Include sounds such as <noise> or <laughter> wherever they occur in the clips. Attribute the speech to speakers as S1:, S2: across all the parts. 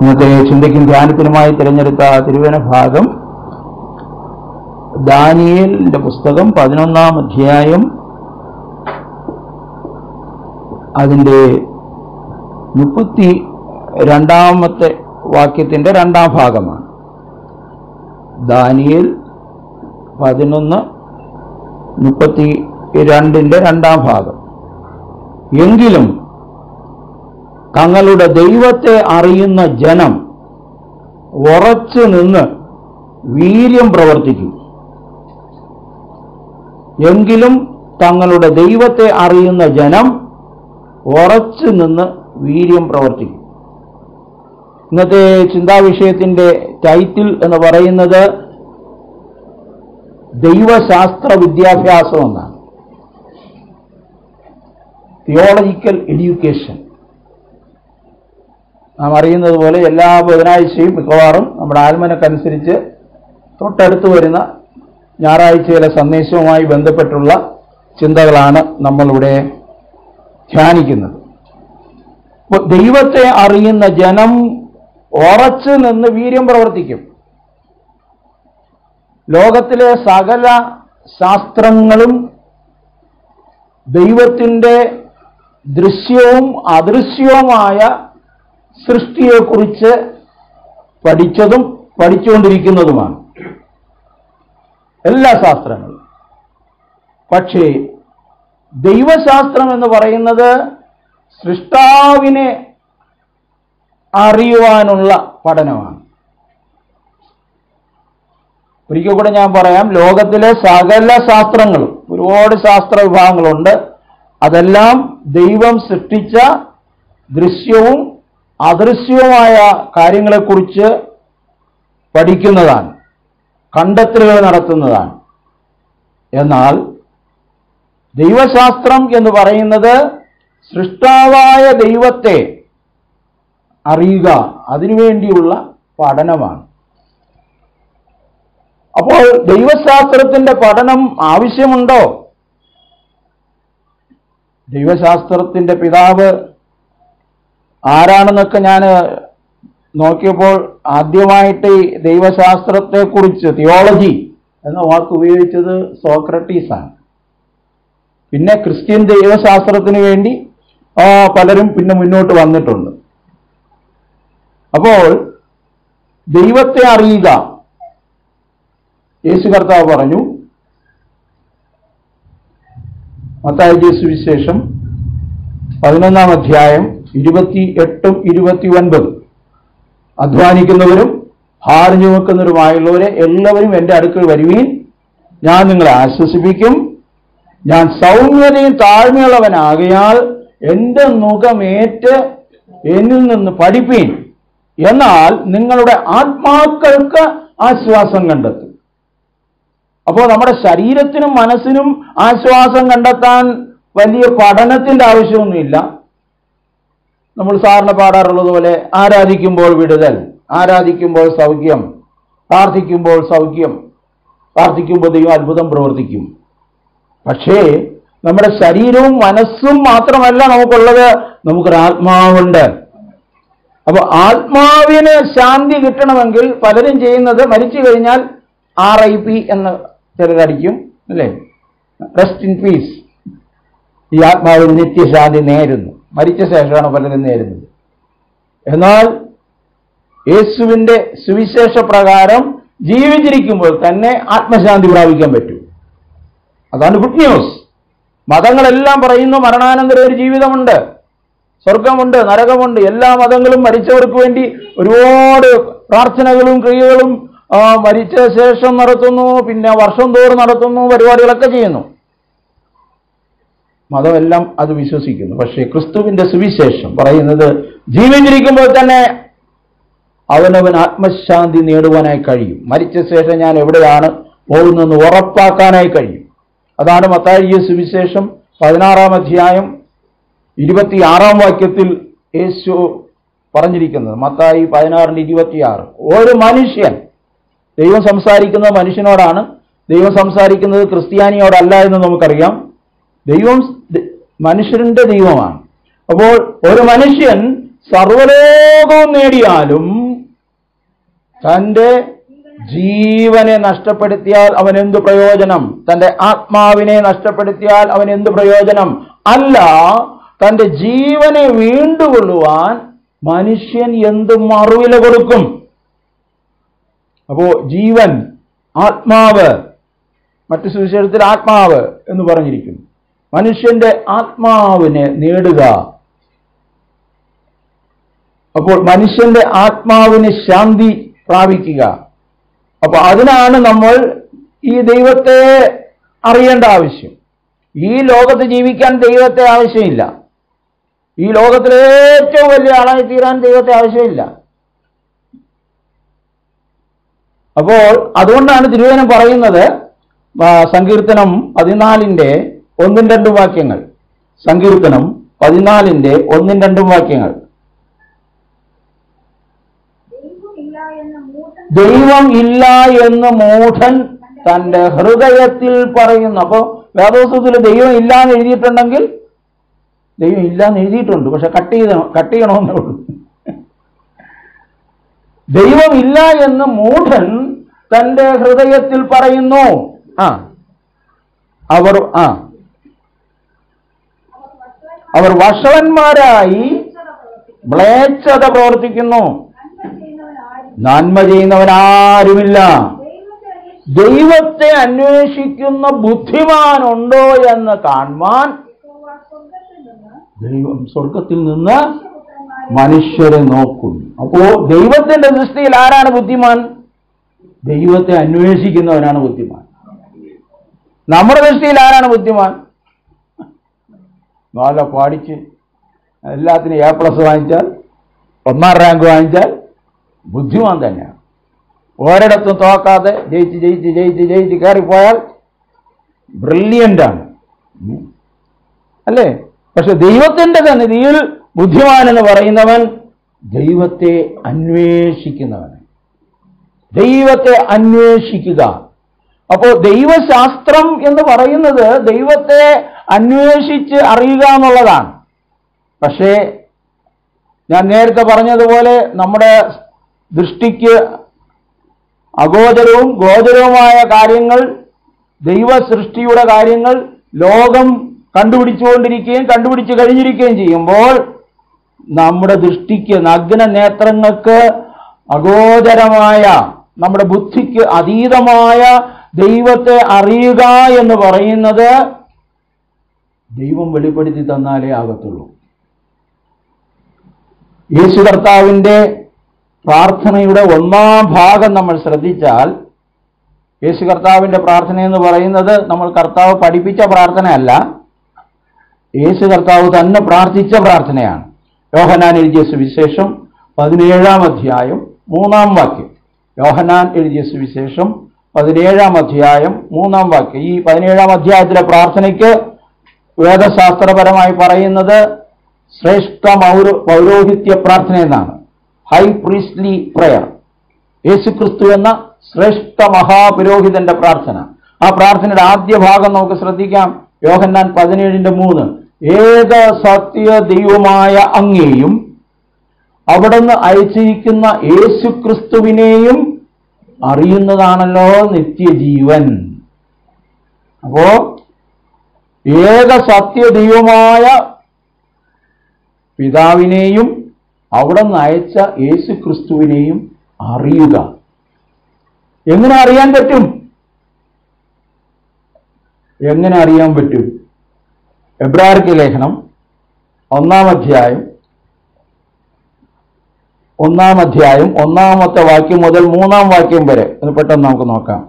S1: ഇന്നത്തെ ചിന്തയ്ക്കും ധ്യാനത്തിനുമായി തിരഞ്ഞെടുത്ത തിരുവന ഭാഗം ദാനിയലിന്റെ പുസ്തകം പതിനൊന്നാം അധ്യായം അതിൻ്റെ മുപ്പത്തി രണ്ടാമത്തെ വാക്യത്തിൻ്റെ രണ്ടാം ഭാഗമാണ് ദാനിയൽ പതിനൊന്ന് മുപ്പത്തി രണ്ടിൻ്റെ രണ്ടാം ഭാഗം എങ്കിലും തങ്ങളുടെ ദൈവത്തെ അറിയുന്ന ജനം ഉറച്ചു നിന്ന് വീര്യം പ്രവർത്തിക്കും എങ്കിലും തങ്ങളുടെ ദൈവത്തെ അറിയുന്ന ജനം ഉറച്ചു നിന്ന് വീര്യം പ്രവർത്തിക്കും ഇന്നത്തെ ചിന്താവിഷയത്തിൻ്റെ ടൈറ്റിൽ എന്ന് പറയുന്നത് ദൈവശാസ്ത്ര വിദ്യാഭ്യാസം എന്നാണ് തിയോളജിക്കൽ എഡ്യൂക്കേഷൻ നാം അറിയുന്നത് പോലെ എല്ലാ ബുധനാഴ്ചയും മിക്കവാറും നമ്മുടെ ആത്മനക്കനുസരിച്ച് തൊട്ടടുത്ത് വരുന്ന ഞായറാഴ്ചയിലെ സന്ദേശവുമായി ബന്ധപ്പെട്ടുള്ള ചിന്തകളാണ് നമ്മളിവിടെ ധ്യാനിക്കുന്നത് അപ്പോൾ ദൈവത്തെ അറിയുന്ന ജനം ഉറച്ചു നിന്ന് വീര്യം പ്രവർത്തിക്കും ലോകത്തിലെ സകല ശാസ്ത്രങ്ങളും ദൈവത്തിൻ്റെ ദൃശ്യവും അദൃശ്യവുമായ സൃഷ്ടിയെക്കുറിച്ച് പഠിച്ചതും പഠിച്ചുകൊണ്ടിരിക്കുന്നതുമാണ് എല്ലാ ശാസ്ത്രങ്ങളും പക്ഷേ ദൈവശാസ്ത്രം എന്ന് പറയുന്നത് സൃഷ്ടാവിനെ അറിയുവാനുള്ള പഠനമാണ് ഒരിക്കൽ കൂടെ ഞാൻ പറയാം ലോകത്തിലെ സകല ശാസ്ത്രങ്ങളും ഒരുപാട് ശാസ്ത്ര വിഭാഗങ്ങളുണ്ട് അതെല്ലാം ദൈവം സൃഷ്ടിച്ച ദൃശ്യവും അദൃശ്യവുമായ കാര്യങ്ങളെക്കുറിച്ച് പഠിക്കുന്നതാണ് കണ്ടെത്തലുകൾ നടത്തുന്നതാണ് എന്നാൽ ദൈവശാസ്ത്രം എന്ന് പറയുന്നത് സൃഷ്ടാവായ ദൈവത്തെ അറിയുക അതിനുവേണ്ടിയുള്ള പഠനമാണ് അപ്പോൾ ദൈവശാസ്ത്രത്തിന്റെ പഠനം ആവശ്യമുണ്ടോ ദൈവശാസ്ത്രത്തിന്റെ പിതാവ് ആരാണെന്നൊക്കെ ഞാൻ നോക്കിയപ്പോൾ ആദ്യമായിട്ട് ഈ ദൈവശാസ്ത്രത്തെക്കുറിച്ച് തിയോളജി എന്ന വാക്ക് ഉപയോഗിച്ചത് സോക്രട്ടീസാണ് പിന്നെ ക്രിസ്ത്യൻ ദൈവശാസ്ത്രത്തിന് വേണ്ടി പലരും പിന്നെ മുന്നോട്ട് വന്നിട്ടുണ്ട് അപ്പോൾ ദൈവത്തെ അറിയുക യേശു കർത്താവ് പറഞ്ഞു മത്തായ സുവിശേഷം പതിനൊന്നാം അധ്യായം ഇരുപത്തി എട്ടും ഇരുപത്തി ഒൻപതും അധ്വാനിക്കുന്നവരും ഭാരം ചുമക്കുന്നവരുമായുള്ളവരെ എല്ലാവരും എൻ്റെ അടുക്കൽ വരുവീൻ ഞാൻ നിങ്ങളെ ആശ്വസിപ്പിക്കും ഞാൻ സൗമ്യതയും താഴ്മയുള്ളവനാകയാൽ എൻ്റെ മുഖമേറ്റ് എന്നിൽ നിന്ന് പഠിപ്പീൻ എന്നാൽ നിങ്ങളുടെ ആത്മാക്കൾക്ക് ആശ്വാസം കണ്ടെത്തും അപ്പോൾ നമ്മുടെ ശരീരത്തിനും മനസ്സിനും ആശ്വാസം കണ്ടെത്താൻ വലിയ പഠനത്തിന്റെ ആവശ്യമൊന്നുമില്ല നമ്മൾ സാറിന് പാടാറുള്ളതുപോലെ ആരാധിക്കുമ്പോൾ വിടുതൽ ആരാധിക്കുമ്പോൾ സൗഖ്യം പ്രാർത്ഥിക്കുമ്പോൾ സൗഖ്യം പ്രാർത്ഥിക്കുമ്പോൾ ദൈവം അത്ഭുതം പ്രവർത്തിക്കും പക്ഷേ നമ്മുടെ ശരീരവും മനസ്സും മാത്രമല്ല നമുക്കുള്ളത് നമുക്കൊരു ആത്മാവുണ്ട് അപ്പോൾ ആത്മാവിന് ശാന്തി കിട്ടണമെങ്കിൽ പലരും ചെയ്യുന്നത് മരിച്ചു കഴിഞ്ഞാൽ ആർ ഐ പി എന്ന് ചിലരടിക്കും അല്ലേ റെസ്റ്റ് ഇൻ പീസ് ഈ ആത്മാവിന് നിത്യശാന്തി നേരുന്നു മരിച്ച ശേഷമാണ് പലരും നേരുന്നത് എന്നാൽ യേശുവിൻ്റെ സുവിശേഷ പ്രകാരം ജീവിച്ചിരിക്കുമ്പോൾ തന്നെ ആത്മശാന്തി പ്രാപിക്കാൻ പറ്റും അതാണ് ഗുഡ് ന്യൂസ് മതങ്ങളെല്ലാം പറയുന്നു മരണാനന്തര ഒരു ജീവിതമുണ്ട് സ്വർഗമുണ്ട് നരകമുണ്ട് എല്ലാ മതങ്ങളും മരിച്ചവർക്ക് വേണ്ടി ഒരുപാട് പ്രാർത്ഥനകളും ക്രിയകളും മരിച്ച ശേഷം നടത്തുന്നു പിന്നെ വർഷം തോറും നടത്തുന്നു പരിപാടികളൊക്കെ ചെയ്യുന്നു മതമെല്ലാം അത് വിശ്വസിക്കുന്നു പക്ഷേ ക്രിസ്തുവിന്റെ സുവിശേഷം പറയുന്നത് ജീവിച്ചിരിക്കുമ്പോൾ തന്നെ അവനവൻ ആത്മശാന്തി നേടുവാനായി കഴിയും മരിച്ച ശേഷം ഞാൻ എവിടെയാണ് പോകുന്നതെന്ന് ഉറപ്പാക്കാനായി കഴിയും അതാണ് മത്താഴിയ സുവിശേഷം പതിനാറാം അധ്യായം ഇരുപത്തിയാറാം വാക്യത്തിൽ യേശു പറഞ്ഞിരിക്കുന്നത് മത്തായി പതിനാറിൻ്റെ ഇരുപത്തിയാറ് ഒരു മനുഷ്യൻ ദൈവം സംസാരിക്കുന്നത് മനുഷ്യനോടാണ് ദൈവം സംസാരിക്കുന്നത് ക്രിസ്ത്യാനിയോടല്ല എന്ന് നമുക്കറിയാം ദൈവം മനുഷ്യന്റെ ദൈവമാണ് അപ്പോൾ ഒരു മനുഷ്യൻ സർവലോകവും നേടിയാലും തൻ്റെ ജീവനെ നഷ്ടപ്പെടുത്തിയാൽ അവൻ എന്തു പ്രയോജനം തന്റെ ആത്മാവിനെ നഷ്ടപ്പെടുത്തിയാൽ അവൻ എന്തു പ്രയോജനം അല്ല തന്റെ ജീവനെ വീണ്ടുകൊള്ളുവാൻ മനുഷ്യൻ എന്ത് മറുവില കൊടുക്കും അപ്പോ ജീവൻ ആത്മാവ് മറ്റു സുവിശേഷത്തിൽ ആത്മാവ് എന്ന് പറഞ്ഞിരിക്കുന്നു മനുഷ്യന്റെ ആത്മാവിനെ നേടുക അപ്പോൾ മനുഷ്യന്റെ ആത്മാവിന് ശാന്തി പ്രാപിക്കുക അപ്പൊ അതിനാണ് നമ്മൾ ഈ ദൈവത്തെ അറിയേണ്ട ആവശ്യം ഈ ലോകത്ത് ജീവിക്കാൻ ദൈവത്തെ ആവശ്യമില്ല ഈ ലോകത്തിലെ ഏറ്റവും വലിയ ആളായി തീരാൻ ദൈവത്തെ ആവശ്യമില്ല അപ്പോൾ അതുകൊണ്ടാണ് തിരുവേനം പറയുന്നത് സങ്കീർത്തനം പതിനാലിൻ്റെ ഒന്നും രണ്ടും വാക്യങ്ങൾ സങ്കീർത്തനം പതിനാലിന്റെ ഒന്നും രണ്ടും വാക്യങ്ങൾ ദൈവം ഇല്ല എന്ന് മൂഢൻ തന്റെ ഹൃദയത്തിൽ പറയുന്നു അപ്പോ വേദോസ്തുത്തിൽ ദൈവം ഇല്ല എന്ന് എഴുതിയിട്ടുണ്ടെങ്കിൽ ദൈവം ഇല്ല എന്ന് എഴുതിയിട്ടുണ്ട് പക്ഷെ കട്ട് ചെയ്ത കട്ട് ചെയ്യണമെന്നേ ഉള്ളൂ ദൈവം ഇല്ല എന്ന് മൂഢൻ തന്റെ ഹൃദയത്തിൽ പറയുന്നു ആ അവർ ആ അവർ വഷളന്മാരായി മ്ലേച്ഛത പ്രവർത്തിക്കുന്നു നന്മ ചെയ്യുന്നവരാരുമില്ല ദൈവത്തെ അന്വേഷിക്കുന്ന ബുദ്ധിമാനുണ്ടോ എന്ന് കാണുവാൻ ദൈവം സ്വർഗത്തിൽ നിന്ന് മനുഷ്യരെ നോക്കുന്നു അപ്പോ ദൈവത്തിന്റെ ദൃഷ്ടിയിൽ ആരാണ് ബുദ്ധിമാൻ ദൈവത്തെ അന്വേഷിക്കുന്നവനാണ് ബുദ്ധിമാൻ നമ്മുടെ ദൃഷ്ടിയിൽ ആരാണ് ബുദ്ധിമാൻ നല്ല പാടിച്ച് എല്ലാത്തിനും എ പ്ലസ് വാങ്ങിച്ചാൽ ഒന്നാം റാങ്ക് വാങ്ങിച്ചാൽ ബുദ്ധിമാൻ തന്നെയാണ് ഒരിടത്തും തോക്കാതെ ജയിച്ച് ജയിച്ച് ജയിച്ച് ജയിച്ച് കയറിപ്പോയാൽ ബ്രില്യൻ്റാണ് അല്ലേ പക്ഷെ ദൈവത്തിൻ്റെ തന്നെ ഇതിൽ ബുദ്ധിമാൻ എന്ന് പറയുന്നവൻ ദൈവത്തെ അന്വേഷിക്കുന്നവൻ ദൈവത്തെ അന്വേഷിക്കുക അപ്പോൾ ദൈവശാസ്ത്രം എന്ന് പറയുന്നത് ദൈവത്തെ അന്വേഷിച്ച് അറിയുക എന്നുള്ളതാണ് പക്ഷേ ഞാൻ നേരത്തെ പറഞ്ഞതുപോലെ നമ്മുടെ ദൃഷ്ടിക്ക് അഗോചരവും ഗോചരവുമായ കാര്യങ്ങൾ ദൈവ സൃഷ്ടിയുടെ കാര്യങ്ങൾ ലോകം കണ്ടുപിടിച്ചുകൊണ്ടിരിക്കുകയും കണ്ടുപിടിച്ച് കഴിഞ്ഞിരിക്കുകയും ചെയ്യുമ്പോൾ നമ്മുടെ ദൃഷ്ടിക്ക് നഗ്ന നേത്രങ്ങൾക്ക് അഗോചരമായ നമ്മുടെ ബുദ്ധിക്ക് അതീതമായ ദൈവത്തെ അറിയുക എന്ന് പറയുന്നത് ദൈവം വെളിപ്പെടുത്തി തന്നാലേ ആകത്തുള്ളൂ യേശു കർത്താവിൻ്റെ പ്രാർത്ഥനയുടെ ഒന്നാം ഭാഗം നമ്മൾ ശ്രദ്ധിച്ചാൽ യേശു കർത്താവിൻ്റെ പ്രാർത്ഥന എന്ന് പറയുന്നത് നമ്മൾ കർത്താവ് പഠിപ്പിച്ച പ്രാർത്ഥനയല്ല യേശു കർത്താവ് തന്നെ പ്രാർത്ഥിച്ച പ്രാർത്ഥനയാണ് യോഹനാൻ എഴുതിയ സുവിശേഷം പതിനേഴാം അധ്യായം മൂന്നാം വാക്യം യോഹനാൻ എഴുതിയ സുവിശേഷം പതിനേഴാം അധ്യായം മൂന്നാം വാക്യം ഈ പതിനേഴാം അധ്യായത്തിലെ പ്രാർത്ഥനയ്ക്ക് വേദശാസ്ത്രപരമായി പറയുന്നത് ശ്രേഷ്ഠ പൗരോഹിത്യ പ്രാർത്ഥന എന്നാണ് ഹൈ പ്രീസ്ലി പ്രയർ ക്രിസ്തു എന്ന ശ്രേഷ്ഠ മഹാപുരോഹിതന്റെ പ്രാർത്ഥന ആ പ്രാർത്ഥനയുടെ ആദ്യ ഭാഗം നമുക്ക് ശ്രദ്ധിക്കാം യോഹന്നാൻ പതിനേഴിന്റെ മൂന്ന് ഏത് സത്യ ദൈവമായ അങ്ങേയും അവിടുന്ന് അയച്ചിരിക്കുന്ന ക്രിസ്തുവിനെയും അറിയുന്നതാണല്ലോ നിത്യജീവൻ അപ്പോ ഏക സത്യദൈവമായ പിതാവിനെയും അവിടെ നിന്ന് അയച്ച യേശു ക്രിസ്തുവിനെയും അറിയുക എങ്ങനെ അറിയാൻ പറ്റും എങ്ങനെ അറിയാൻ പറ്റും എബ്രാർക്ക് ലേഖനം ഒന്നാം അധ്യായം ഒന്നാം അധ്യായം ഒന്നാമത്തെ വാക്യം മുതൽ മൂന്നാം വാക്യം വരെ പെട്ടെന്ന് നമുക്ക് നോക്കാം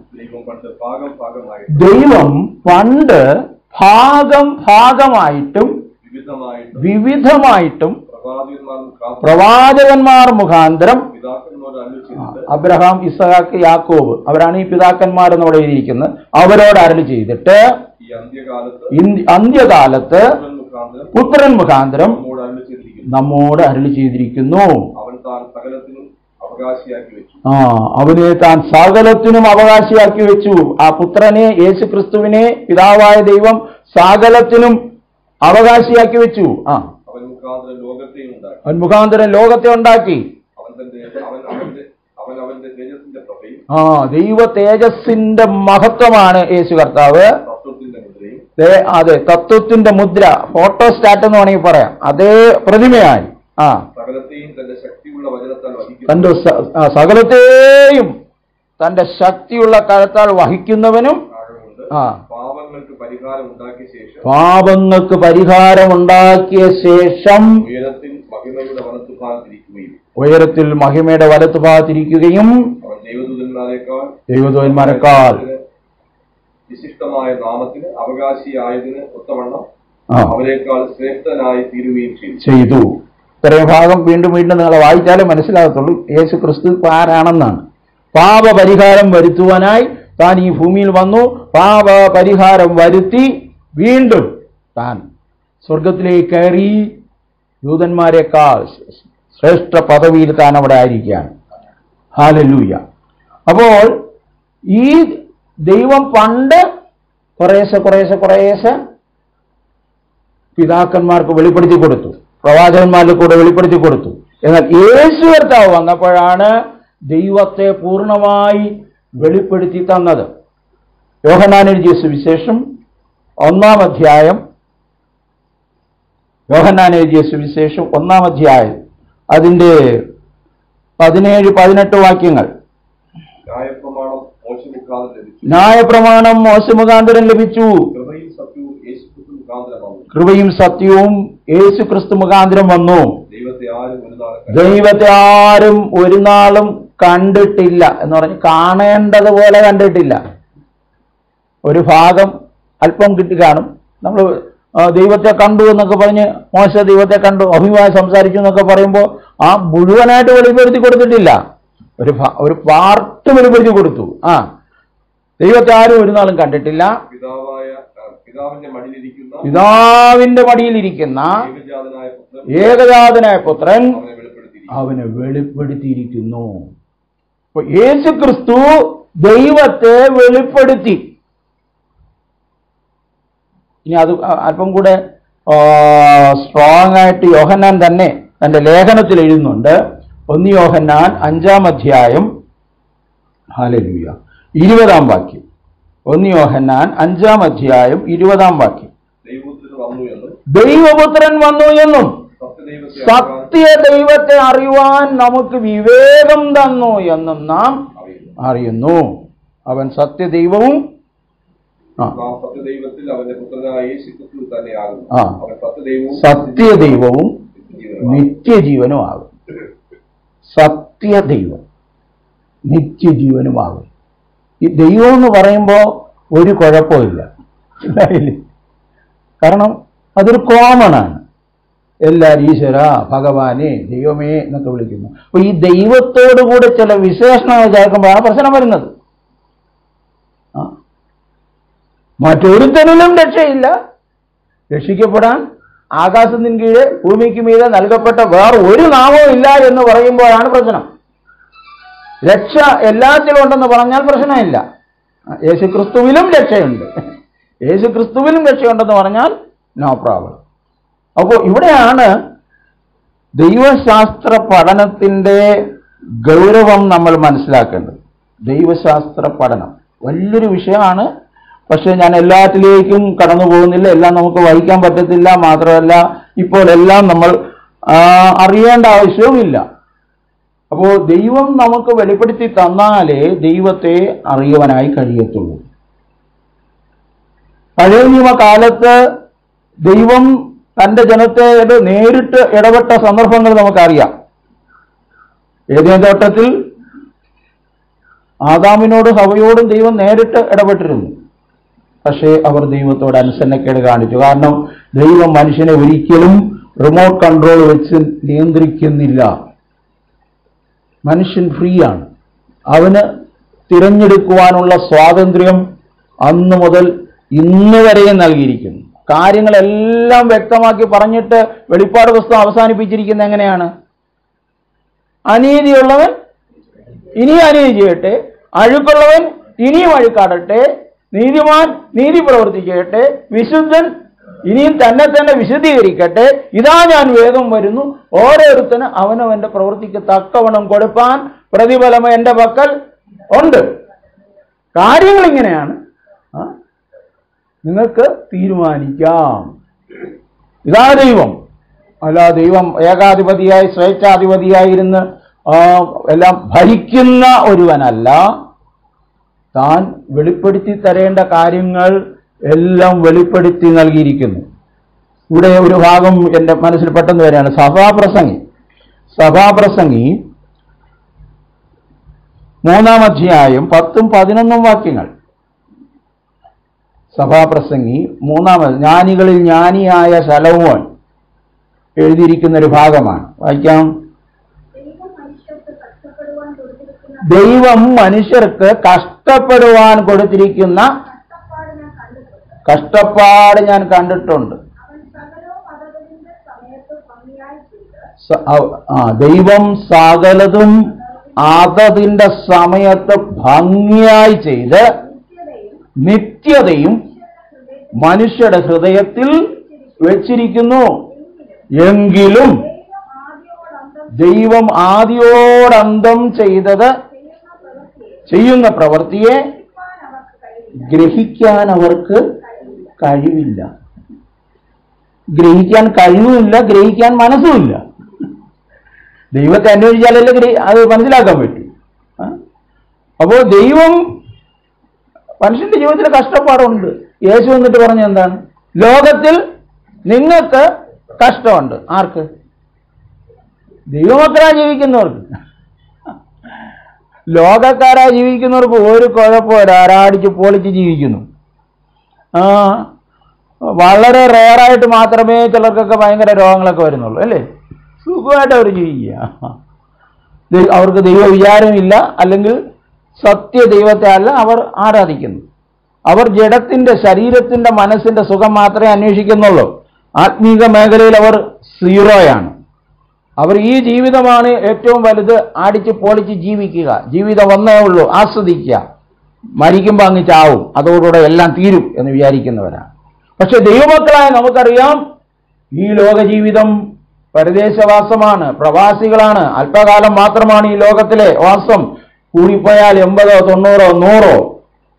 S1: ദൈവം പണ്ട് ഭാഗം ഭാഗമായിട്ടും വിവിധമായിട്ടും
S2: പ്രവാചകന്മാർ മുഖാന്തരം
S1: അബ്രഹാം ഇസഹാക്ക് യാക്കോബ് അവരാണ് ഈ പിതാക്കന്മാർ എന്നോട് എഴുതിയിരിക്കുന്നത് അവരോട് അരളി ചെയ്തിട്ട് അന്ത്യകാലത്ത്
S2: പുത്രൻ മുഖാന്തരം
S1: നമ്മോട് അരളി ചെയ്തിരിക്കുന്നു ആ അവനെ താൻ സകലത്തിനും അവകാശിയാക്കി വെച്ചു ആ പുത്രനെ യേശു ക്രിസ്തുവിനെ പിതാവായ ദൈവം സകലത്തിനും അവകാശിയാക്കി വെച്ചു ആ
S2: അവൻ മുഖാന്തരം
S1: ലോകത്തെ ഉണ്ടാക്കി ആ ദൈവ തേജസ്സിന്റെ മഹത്വമാണ് യേശു കർത്താവ് അതെ തത്വത്തിന്റെ മുദ്ര ഫോട്ടോസ്റ്റാറ്റ് എന്ന് വേണമെങ്കിൽ പറയാം അതേ പ്രതിമയായി ആ തന്റെ സകലത്തെയും തന്റെ ശക്തിയുള്ള കരത്താൽ വഹിക്കുന്നവനും പാപങ്ങൾക്ക് ഉണ്ടാക്കിയ ശേഷം ഉയരത്തിൽ മഹിമയുടെ വലത്ത് ഭാഗത്തിരിക്കുകയും ദൈവദൂതന്മാരെക്കാൾ
S2: വിശിഷ്ടമായ നാമത്തിന് അവകാശിയായതിന് ഒത്തവണ്ണം അവരെക്കാൾ ശ്രേഷ്ഠനായി തീരുകയും ചെയ്തു
S1: ഇത്രയും ഭാഗം വീണ്ടും വീണ്ടും നിങ്ങൾ വായിച്ചാലേ മനസ്സിലാകത്തുള്ളൂ യേശു ക്രിസ്തു ആരാണെന്നാണ് പാപപരിഹാരം വരുത്തുവാനായി താൻ ഈ ഭൂമിയിൽ വന്നു പാപപരിഹാരം വരുത്തി വീണ്ടും താൻ സ്വർഗത്തിലേക്ക് കയറി ദൂതന്മാരെക്കാൾ ശ്രേഷ്ഠ പദവിയിൽ താൻ അവിടെ ആയിരിക്കുകയാണ് ഹാലലൂയ അപ്പോൾ ഈ ദൈവം പണ്ട് കുറേശ്ശെ കുറേശ്ശെ കുറേശ്ശെ പിതാക്കന്മാർക്ക് വെളിപ്പെടുത്തി കൊടുത്തു പ്രവാചകന്മാരുടെ കൂടെ വെളിപ്പെടുത്തി കൊടുത്തു എന്നാൽ യേശു കർത്താവ് വന്നപ്പോഴാണ് ദൈവത്തെ പൂർണ്ണമായി വെളിപ്പെടുത്തി തന്നത് യോഹനാനെഴുതിയ സുവിശേഷം ഒന്നാം അധ്യായം യോഹന്നാൻ എഴുതിയ സുവിശേഷം ഒന്നാം അധ്യായം അതിൻ്റെ പതിനേഴ് പതിനെട്ട് വാക്യങ്ങൾ ന്യായപ്രമാണം മോശമുഖാന്തരം ലഭിച്ചു കൃപയും സത്യവും യേശു ക്രിസ്തു മുഖാന്തരം വന്നു
S2: ദൈവത്തെ ആരും
S1: ഒരു നാളും കണ്ടിട്ടില്ല എന്ന് പറഞ്ഞ് കാണേണ്ടതുപോലെ കണ്ടിട്ടില്ല ഒരു ഭാഗം അല്പം കിട്ടി കാണും നമ്മൾ ദൈവത്തെ കണ്ടു എന്നൊക്കെ പറഞ്ഞ് മോശ ദൈവത്തെ കണ്ടു അഭിമാനം സംസാരിച്ചു എന്നൊക്കെ പറയുമ്പോൾ ആ മുഴുവനായിട്ട് വെളിപ്പെടുത്തി കൊടുത്തിട്ടില്ല ഒരു ഒരു പാർട്ട് വെളിപ്പെടുത്തി കൊടുത്തു ആ ദൈവത്തെ ആരും ഒരു നാളും കണ്ടിട്ടില്ല പിതാവിന്റെ മടിയിലിരിക്കുന്ന ഏകജാതനായ പുത്രൻ അവനെ വെളിപ്പെടുത്തിയിരിക്കുന്നു യേശു ക്രിസ്തു ദൈവത്തെ വെളിപ്പെടുത്തി ഇനി അത് അല്പം കൂടെ സ്ട്രോങ് ആയിട്ട് യോഹന്നാൻ തന്നെ തന്റെ ലേഖനത്തിൽ എഴുതുന്നുണ്ട് ഒന്ന് യോഹന്നാൻ അഞ്ചാം അധ്യായം ഹാലുയ ഇരുപതാം വാക്യം ഒന്ന് യോഹന്നാൻ അഞ്ചാം അധ്യായം ഇരുപതാം വാക്യം ദൈവപുത്രൻ വന്നു എന്നും സത്യ ദൈവത്തെ അറിയുവാൻ നമുക്ക് വിവേകം തന്നു എന്നും നാം അറിയുന്നു അവൻ സത്യദൈവവും
S2: സത്യദൈവവും
S1: നിത്യജീവനും ആകും സത്യദൈവം നിത്യജീവനുമാകും ഈ ദൈവം എന്ന് പറയുമ്പോൾ ഒരു കുഴപ്പമില്ല കാരണം അതൊരു കോമൺ ആണ് എല്ലാവരും ഈശ്വര ഭഗവാനെ ദൈവമേ എന്നൊക്കെ വിളിക്കുന്നു അപ്പൊ ഈ ദൈവത്തോടു കൂടെ ചില വിശേഷണങ്ങൾ ചേർക്കുമ്പോഴാണ് പ്രശ്നം വരുന്നത് മറ്റൊരുത്തനിലും രക്ഷയില്ല രക്ഷിക്കപ്പെടാൻ ആകാശത്തിന് കീഴ് ഭൂമിക്ക് മീതെ നൽകപ്പെട്ട വേറെ ഒരു നാമവും ഇല്ല എന്ന് പറയുമ്പോഴാണ് പ്രശ്നം രക്ഷ എല്ലാത്തിലും ഉണ്ടെന്ന് പറഞ്ഞാൽ പ്രശ്നമില്ല യേശു ക്രിസ്തുവിലും രക്ഷയുണ്ട് യേശു ക്രിസ്തുവിലും രക്ഷയുണ്ടെന്ന് പറഞ്ഞാൽ നോ പ്രോബ്ലം അപ്പോൾ ഇവിടെയാണ് ദൈവശാസ്ത്ര പഠനത്തിൻ്റെ ഗൗരവം നമ്മൾ മനസ്സിലാക്കേണ്ടത് ദൈവശാസ്ത്ര പഠനം വലിയൊരു വിഷയമാണ് പക്ഷേ ഞാൻ എല്ലാത്തിലേക്കും കടന്നു പോകുന്നില്ല എല്ലാം നമുക്ക് വഹിക്കാൻ പറ്റത്തില്ല മാത്രമല്ല ഇപ്പോൾ എല്ലാം നമ്മൾ അറിയേണ്ട ഇല്ല അപ്പോൾ ദൈവം നമുക്ക് വെളിപ്പെടുത്തി തന്നാലേ ദൈവത്തെ അറിയുവാനായി കഴിയത്തുള്ളൂ പഴയ നിയമകാലത്ത് ദൈവം തന്റെ ജനത്തെ നേരിട്ട് ഇടപെട്ട സന്ദർഭങ്ങൾ നമുക്കറിയാം ഏതേന്തോട്ടത്തിൽ ആദാമിനോട് സഭയോടും ദൈവം നേരിട്ട് ഇടപെട്ടിരുന്നു പക്ഷേ അവർ ദൈവത്തോട് അനുസരണക്കേട് കാണിച്ചു കാരണം ദൈവം മനുഷ്യനെ ഒരിക്കലും റിമോട്ട് കൺട്രോൾ വെച്ച് നിയന്ത്രിക്കുന്നില്ല മനുഷ്യൻ ഫ്രീ ആണ് അവന് തിരഞ്ഞെടുക്കുവാനുള്ള സ്വാതന്ത്ര്യം അന്നു മുതൽ ഇന്ന് വരെയും നൽകിയിരിക്കുന്നു കാര്യങ്ങളെല്ലാം വ്യക്തമാക്കി പറഞ്ഞിട്ട് വെളിപ്പാട് പുസ്തകം അവസാനിപ്പിച്ചിരിക്കുന്നത് എങ്ങനെയാണ് അനീതിയുള്ളവൻ ഇനിയും അനീതി ചെയ്യട്ടെ അഴുക്കുള്ളവൻ ഇനിയും അഴുക്കാടട്ടെ നീതിമാൻ നീതി പ്രവർത്തിക്കട്ടെ വിശുദ്ധൻ ഇനിയും തന്നെ തന്നെ വിശദീകരിക്കട്ടെ ഇതാ ഞാൻ വേഗം വരുന്നു ഓരോരുത്തനും അവനവന്റെ പ്രവൃത്തിക്ക് തക്കവണ്ണം കൊടുപ്പാൻ പ്രതിഫലം എന്റെ പക്കൽ ഉണ്ട് കാര്യങ്ങൾ ഇങ്ങനെയാണ് നിങ്ങൾക്ക് തീരുമാനിക്കാം ഇതാ ദൈവം അല്ല ദൈവം ഏകാധിപതിയായി സ്വേച്ഛാധിപതിയായിരുന്ന് എല്ലാം ഭരിക്കുന്ന ഒരുവനല്ല താൻ വെളിപ്പെടുത്തി തരേണ്ട കാര്യങ്ങൾ എല്ലാം വെളിപ്പെടുത്തി നൽകിയിരിക്കുന്നു ഇവിടെ ഒരു ഭാഗം എൻ്റെ മനസ്സിൽ പെട്ടെന്ന് വരികയാണ് സഭാപ്രസംഗി സഭാപ്രസംഗി മൂന്നാം അധ്യായം പത്തും പതിനൊന്നും വാക്യങ്ങൾ സഭാപ്രസംഗി മൂന്നാമത് ജ്ഞാനികളിൽ ജ്ഞാനിയായ ശലവുമോൻ എഴുതിയിരിക്കുന്ന ഒരു ഭാഗമാണ് വായിക്കാം ദൈവം മനുഷ്യർക്ക് കഷ്ടപ്പെടുവാൻ കൊടുത്തിരിക്കുന്ന കഷ്ടപ്പാട് ഞാൻ കണ്ടിട്ടുണ്ട് ദൈവം സകലതും അതതിന്റെ സമയത്ത് ഭംഗിയായി ചെയ്ത് നിത്യതയും മനുഷ്യരുടെ ഹൃദയത്തിൽ വെച്ചിരിക്കുന്നു എങ്കിലും ദൈവം ആദ്യോടന്തം ചെയ്തത് ചെയ്യുന്ന പ്രവൃത്തിയെ ഗ്രഹിക്കാൻ അവർക്ക് കഴിവില്ല ഗ്രഹിക്കാൻ കഴിവുമില്ല ഗ്രഹിക്കാൻ മനസ്സുമില്ല ദൈവത്തെ അന്വേഷിച്ചാലല്ലേ അത് മനസ്സിലാക്കാൻ പറ്റും അപ്പോൾ ദൈവം മനുഷ്യന്റെ ജീവിതത്തിൽ കഷ്ടപ്പാടുണ്ട് യേശു എന്നിട്ട് പറഞ്ഞ എന്താണ് ലോകത്തിൽ നിങ്ങൾക്ക് കഷ്ടമുണ്ട് ആർക്ക് ദൈവമക്കളായി ജീവിക്കുന്നവർക്ക് ലോകക്കാരായി ജീവിക്കുന്നവർക്ക് ഒരു കുഴപ്പമില്ല ആരാടിച്ച് പൊളിച്ച് ജീവിക്കുന്നു വളരെ റെയറായിട്ട് മാത്രമേ ചിലർക്കൊക്കെ ഭയങ്കര രോഗങ്ങളൊക്കെ വരുന്നുള്ളൂ അല്ലേ സുഖമായിട്ട് അവർ ജീവിക്കുക അവർക്ക് ദൈവ വിചാരമില്ല അല്ലെങ്കിൽ സത്യ ദൈവത്തെ അല്ല അവർ ആരാധിക്കുന്നു അവർ ജഡത്തിൻ്റെ ശരീരത്തിൻ്റെ മനസ്സിൻ്റെ സുഖം മാത്രമേ അന്വേഷിക്കുന്നുള്ളൂ ആത്മീക മേഖലയിൽ അവർ സീറോയാണ് അവർ ഈ ജീവിതമാണ് ഏറ്റവും വലുത് അടിച്ച് പൊളിച്ച് ജീവിക്കുക ജീവിതം ഒന്നേ ഉള്ളൂ ആസ്വദിക്കുക മരിക്കുമ്പോൾ അങ്ങ് ചാവും അതോടുകൂടെ എല്ലാം തീരും എന്ന് വിചാരിക്കുന്നവരാണ് പക്ഷെ ദൈവമക്കളായ നമുക്കറിയാം ഈ ലോകജീവിതം പരദേശവാസമാണ് പ്രവാസികളാണ് അല്പകാലം മാത്രമാണ് ഈ ലോകത്തിലെ വാസം കൂടിപ്പോയാൽ എൺപതോ തൊണ്ണൂറോ നൂറോ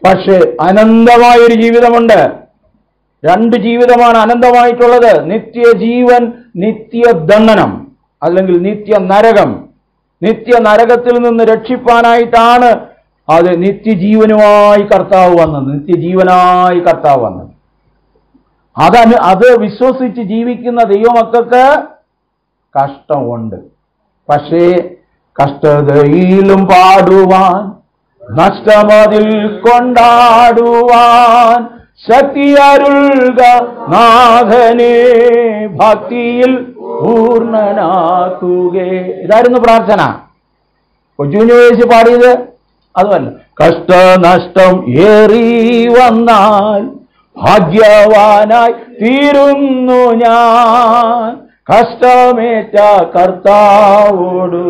S1: പക്ഷെ അനന്തമായൊരു ജീവിതമുണ്ട് രണ്ട് ജീവിതമാണ് അനന്തമായിട്ടുള്ളത് നിത്യജീവൻ നിത്യദണ്ഡനം അല്ലെങ്കിൽ നിത്യ നരകം നിത്യ നരകത്തിൽ നിന്ന് രക്ഷിപ്പാനായിട്ടാണ് അത് നിത്യജീവനുമായി കർത്താവ് വന്നത് നിത്യജീവനായി കർത്താവ് വന്നത് അതനു അത് വിശ്വസിച്ച് ജീവിക്കുന്ന ദൈവമക്കൾക്ക് കഷ്ടമുണ്ട് പക്ഷേ കഷ്ടതയിലും പാടുവാൻ നഷ്ടമതിൽ കൊണ്ടാടുവാൻ ശക്തിയരുൾക നാഥനെ ഭക്തിയിൽ പൂർണനാക്കുക ഇതായിരുന്നു പ്രാർത്ഥന കൊച്ചുവിന് വേശി പാടിയത് അതുമല്ല കഷ്ടനഷ്ടം ഏറി വന്നാൽ ഭാഗ്യവാനായി തീരുന്നു ഞാൻ കഷ്ടമേറ്റ കർത്താവോട്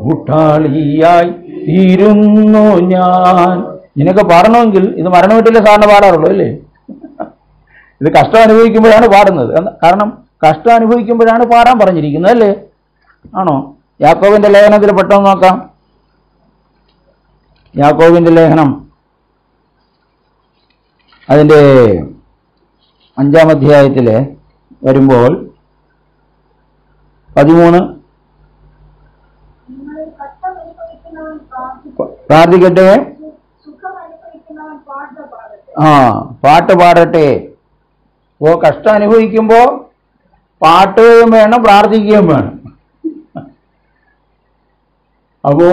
S1: കൂട്ടാളിയായി തീരുന്നു ഞാൻ നിനക്ക് പാടണമെങ്കിൽ ഇത് മരണം വീട്ടിലെ സാറിന് പാടാറുള്ളൂ അല്ലേ ഇത് കഷ്ടം അനുഭവിക്കുമ്പോഴാണ് പാടുന്നത് കാരണം കഷ്ടം അനുഭവിക്കുമ്പോഴാണ് പാടാൻ പറഞ്ഞിരിക്കുന്നത് അല്ലേ ആണോ യാക്കോവിന്റെ ലേഖനത്തിൽ പെട്ടെന്ന് നോക്കാം യാക്കോവിന്റെ ലേഖനം അതിൻ്റെ അഞ്ചാം അധ്യായത്തിൽ വരുമ്പോൾ പതിമൂന്ന്
S3: പ്രാർത്ഥിക്കട്ടെ
S1: ആ പാട്ട് പാടട്ടെ ഓ കഷ്ടം അനുഭവിക്കുമ്പോൾ പാട്ടുകയും വേണം പ്രാർത്ഥിക്കുകയും വേണം അപ്പോൾ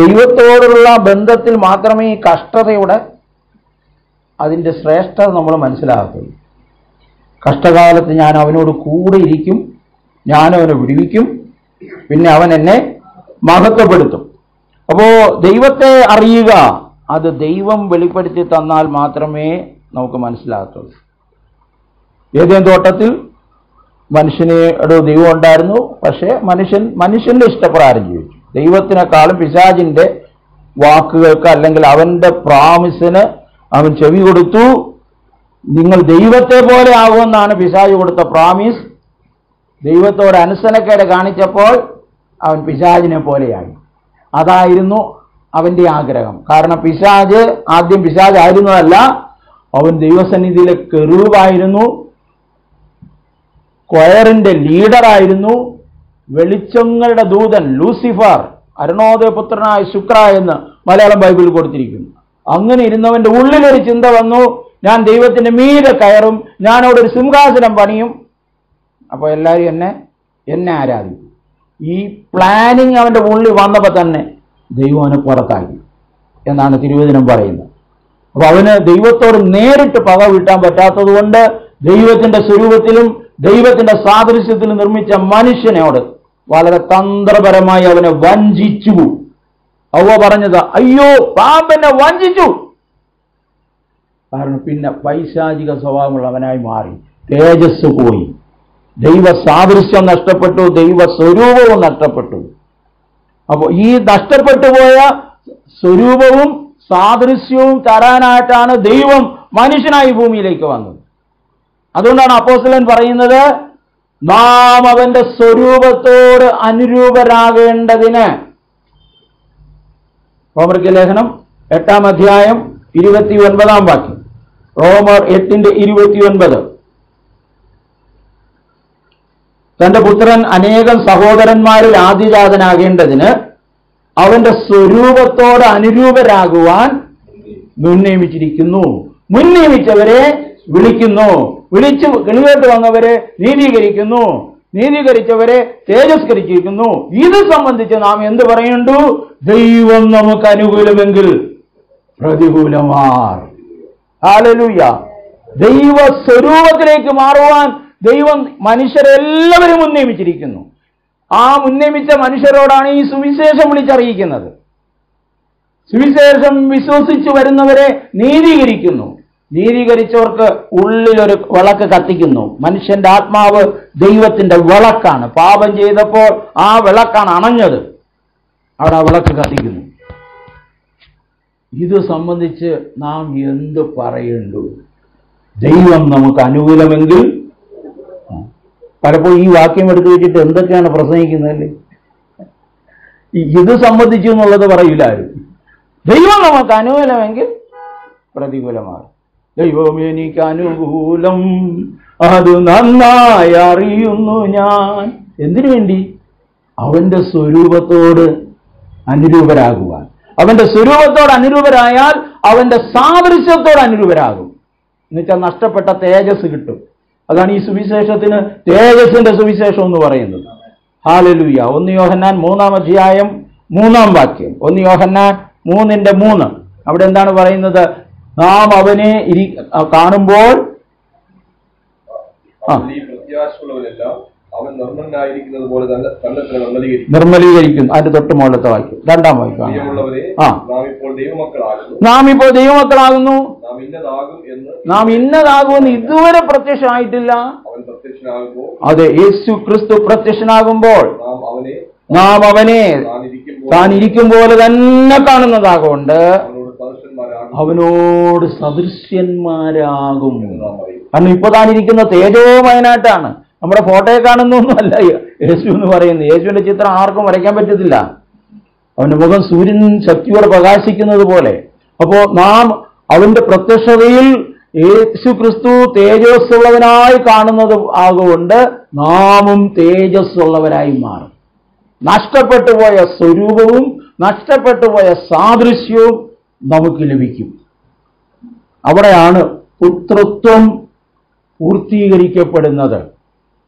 S1: ദൈവത്തോടുള്ള ബന്ധത്തിൽ മാത്രമേ ഈ കഷ്ടതയുടെ അതിൻ്റെ ശ്രേഷ്ഠത നമ്മൾ മനസ്സിലാകത്തുള്ളൂ കഷ്ടകാലത്ത് ഞാൻ അവനോട് കൂടെ ഇരിക്കും ഞാൻ അവനെ വിടുവിക്കും പിന്നെ അവൻ എന്നെ മഹത്വപ്പെടുത്തും അപ്പോൾ ദൈവത്തെ അറിയുക അത് ദൈവം വെളിപ്പെടുത്തി തന്നാൽ മാത്രമേ നമുക്ക് മനസ്സിലാകത്തുള്ളൂ ഏതേം തോട്ടത്തിൽ മനുഷ്യനോട് ദൈവം ഉണ്ടായിരുന്നു പക്ഷേ മനുഷ്യൻ മനുഷ്യൻ്റെ ഇഷ്ടപ്രകാരം ജീവിച്ചു ദൈവത്തിനേക്കാളും പിശാജിന്റെ വാക്കുകൾക്ക് അല്ലെങ്കിൽ അവന്റെ പ്രാമിസിന് അവൻ ചെവി കൊടുത്തു നിങ്ങൾ ദൈവത്തെ പോലെ ആകുമെന്നാണ് പിശാജ് കൊടുത്ത പ്രാമിസ് ദൈവത്തോട് അനുസരണക്കേട് കാണിച്ചപ്പോൾ അവൻ പിശാജിനെ പോലെയായി അതായിരുന്നു അവന്റെ ആഗ്രഹം കാരണം പിശാജ് ആദ്യം പിശാജ് ആയിരുന്നതല്ല അവൻ ദൈവസന്നിധിയിലെ കെറൂബായിരുന്നു കൊയറിന്റെ ലീഡറായിരുന്നു വെളിച്ചങ്ങളുടെ ദൂതൻ ലൂസിഫർ അരുണോദയപുത്രനായ ശുക്ര എന്ന് മലയാളം ബൈബിളിൽ കൊടുത്തിരിക്കുന്നു അങ്ങനെ ഇരുന്നവന്റെ ഉള്ളിലൊരു ചിന്ത വന്നു ഞാൻ ദൈവത്തിന്റെ മീതെ കയറും ഞാനവിടെ ഒരു സിംഹാസനം പണിയും അപ്പോൾ എല്ലാവരും എന്നെ എന്നെ ആരാധിക്കും ഈ പ്ലാനിങ് അവന്റെ ഉള്ളിൽ വന്നപ്പോൾ തന്നെ ദൈവം അവനെ പുറത്താക്കി എന്നാണ് തിരുവചനം പറയുന്നത് അപ്പൊ അവന് ദൈവത്തോട് നേരിട്ട് പക വീട്ടാൻ പറ്റാത്തതുകൊണ്ട് ദൈവത്തിന്റെ സ്വരൂപത്തിലും ദൈവത്തിന്റെ സാദൃശ്യത്തിലും നിർമ്മിച്ച മനുഷ്യനോട് വളരെ തന്ത്രപരമായി അവനെ വഞ്ചിച്ചു അവ പറഞ്ഞത് അയ്യോ പാമ്പനെ വഞ്ചിച്ചു കാരണം പിന്നെ പൈശാചിക സ്വഭാവമുള്ളവനായി മാറി തേജസ് പോയി ദൈവ സാദൃശ്യം നഷ്ടപ്പെട്ടു ദൈവ സ്വരൂപവും നഷ്ടപ്പെട്ടു അപ്പോൾ ഈ നഷ്ടപ്പെട്ടു പോയ സ്വരൂപവും സാദൃശ്യവും തരാനായിട്ടാണ് ദൈവം മനുഷ്യനായി ഭൂമിയിലേക്ക് വന്നത് അതുകൊണ്ടാണ് അപ്പോസലൻ പറയുന്നത് നാം അവന്റെ സ്വരൂപത്തോട് അനുരൂപരാകേണ്ടതിന് റോമർക്ക് ലേഖനം എട്ടാം അധ്യായം ഇരുപത്തി ഒൻപതാം വാക്യം റോമർ എട്ടിന്റെ ഇരുപത്തി ഒൻപത് തന്റെ പുത്രൻ അനേകം സഹോദരന്മാരിൽ ആദ്യജാതനാകേണ്ടതിന് അവന്റെ സ്വരൂപത്തോട് അനുരൂപരാകുവാൻ മുൻ നിയമിച്ചിരിക്കുന്നു മുൻ നിയമിച്ചവരെ വിളിക്കുന്നു വിളിച്ചു കിണുകേട്ട് വന്നവരെ നീതീകരിക്കുന്നു നീതീകരിച്ചവരെ തേജസ്കരിച്ചിരിക്കുന്നു ഇത് സംബന്ധിച്ച് നാം എന്ത് പറയുന്നു ദൈവം നമുക്ക് അനുകൂലമെങ്കിൽ പ്രതികൂലമാർ ആലലൂയ ദൈവ സ്വരൂപത്തിലേക്ക് മാറുവാൻ ദൈവം മനുഷ്യരെല്ലാവരും ഉന്നയിച്ചിരിക്കുന്നു ആ ഉന്നയിച്ച മനുഷ്യരോടാണ് ഈ സുവിശേഷം വിളിച്ചറിയിക്കുന്നത് സുവിശേഷം വിശ്വസിച്ചു വരുന്നവരെ നീതീകരിക്കുന്നു നീതീകരിച്ചവർക്ക് ഉള്ളിലൊരു വിളക്ക് കത്തിക്കുന്നു മനുഷ്യന്റെ ആത്മാവ് ദൈവത്തിന്റെ വിളക്കാണ് പാപം ചെയ്തപ്പോൾ ആ വിളക്കാണ് അണഞ്ഞത് അവിടെ ആ വിളക്ക് കത്തിക്കുന്നു ഇത് സംബന്ധിച്ച് നാം എന്ത് പറയുന്നു ദൈവം നമുക്ക് അനുകൂലമെങ്കിൽ പലപ്പോഴും ഈ വാക്യം എടുത്തു വെച്ചിട്ട് എന്തൊക്കെയാണ് പ്രസംഗിക്കുന്നത് ഇത് സംബന്ധിച്ചു എന്നുള്ളത് പറയില്ല ആരും ദൈവം നമുക്ക് അനുകൂലമെങ്കിൽ പ്രതികൂലമാകും എനിക്ക് അനുകൂലം അത് നന്നായി അറിയുന്നു ഞാൻ എന്തിനു വേണ്ടി അവന്റെ സ്വരൂപത്തോട് അനുരൂപരാകുവാൻ അവന്റെ സ്വരൂപത്തോട് അനുരൂപരായാൽ അവന്റെ സാദൃശ്യത്തോട് അനുരൂപരാകും എന്നുവെച്ചാൽ നഷ്ടപ്പെട്ട തേജസ് കിട്ടും അതാണ് ഈ സുവിശേഷത്തിന് തേജസ്സിന്റെ സുവിശേഷം എന്ന് പറയുന്നത് ഹാലലൂയ ഒന്ന് യോഹന്നാൻ മൂന്നാം അധ്യായം മൂന്നാം വാക്യം ഒന്ന് യോഹന്നാൻ മൂന്നിന്റെ മൂന്ന് അവിടെ എന്താണ് പറയുന്നത് നാം അവനെ ഇരി കാണുമ്പോൾ
S2: നിർമ്മലീകരിക്കും
S1: അതിന്റെ തൊട്ട് മുകളിലത്തെ വായിക്കും രണ്ടാം വായിക്കാം
S2: നാം ഇപ്പോൾ ദൈവമക്കളാകുന്നു
S1: നാം ഇന്നതാകുമെന്ന് ഇതുവരെ പ്രത്യക്ഷമായിട്ടില്ല അതെ യേശു ക്രിസ്തു പ്രത്യക്ഷനാകുമ്പോൾ നാം അവനെ താൻ ഇരിക്കും പോലെ തന്നെ കാണുന്നതാകൊണ്ട് അവനോട് സദൃശ്യന്മാരാകും കാരണം ഇപ്പൊ താനിരിക്കുന്ന തേജോമയനായിട്ടാണ് നമ്മുടെ ഫോട്ടോയെ കാണുന്നൊന്നുമല്ല യേശു എന്ന് പറയുന്നത് യേശുവിന്റെ ചിത്രം ആർക്കും വരയ്ക്കാൻ പറ്റത്തില്ല അവന്റെ മുഖം സൂര്യൻ ശക്തിയോടെ പ്രകാശിക്കുന്നത് പോലെ അപ്പോ നാം അവന്റെ പ്രത്യക്ഷതയിൽ യേശു ക്രിസ്തു തേജസ് ഉള്ളവനായി കാണുന്നത് ആകുകൊണ്ട് നാമും തേജസ് ഉള്ളവരായി മാറും നഷ്ടപ്പെട്ടു പോയ സ്വരൂപവും നഷ്ടപ്പെട്ടു പോയ സാദൃശ്യവും നമുക്ക് ലഭിക്കും അവിടെയാണ് പുത്രത്വം പൂർത്തീകരിക്കപ്പെടുന്നത്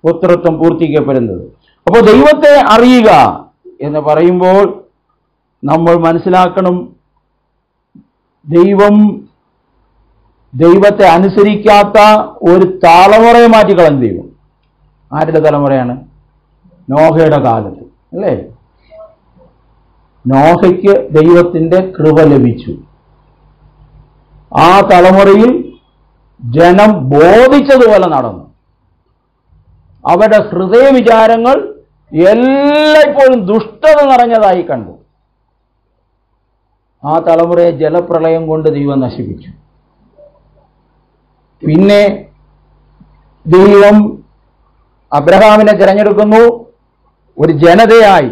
S1: പുത്രത്വം പൂർത്തീകരിക്കപ്പെടുന്നത് അപ്പോൾ ദൈവത്തെ അറിയുക എന്ന് പറയുമ്പോൾ നമ്മൾ മനസ്സിലാക്കണം ദൈവം ദൈവത്തെ അനുസരിക്കാത്ത ഒരു തലമുറയെ മാറ്റിക്കളഞ്ഞ ദൈവം ആരുടെ തലമുറയാണ് നോഹയുടെ കാലത്ത് അല്ലേ നോഹയ്ക്ക് ദൈവത്തിൻ്റെ കൃപ ലഭിച്ചു ആ തലമുറയിൽ ജനം ബോധിച്ചതുപോലെ നടന്നു അവരുടെ ഹൃദയ വിചാരങ്ങൾ എല്ലായ്പ്പോഴും ദുഷ്ടത നിറഞ്ഞതായി കണ്ടു ആ തലമുറയെ ജലപ്രളയം കൊണ്ട് ദൈവം നശിപ്പിച്ചു പിന്നെ ദൈവം അബ്രഹാമിനെ തിരഞ്ഞെടുക്കുന്നു ഒരു ജനതയായി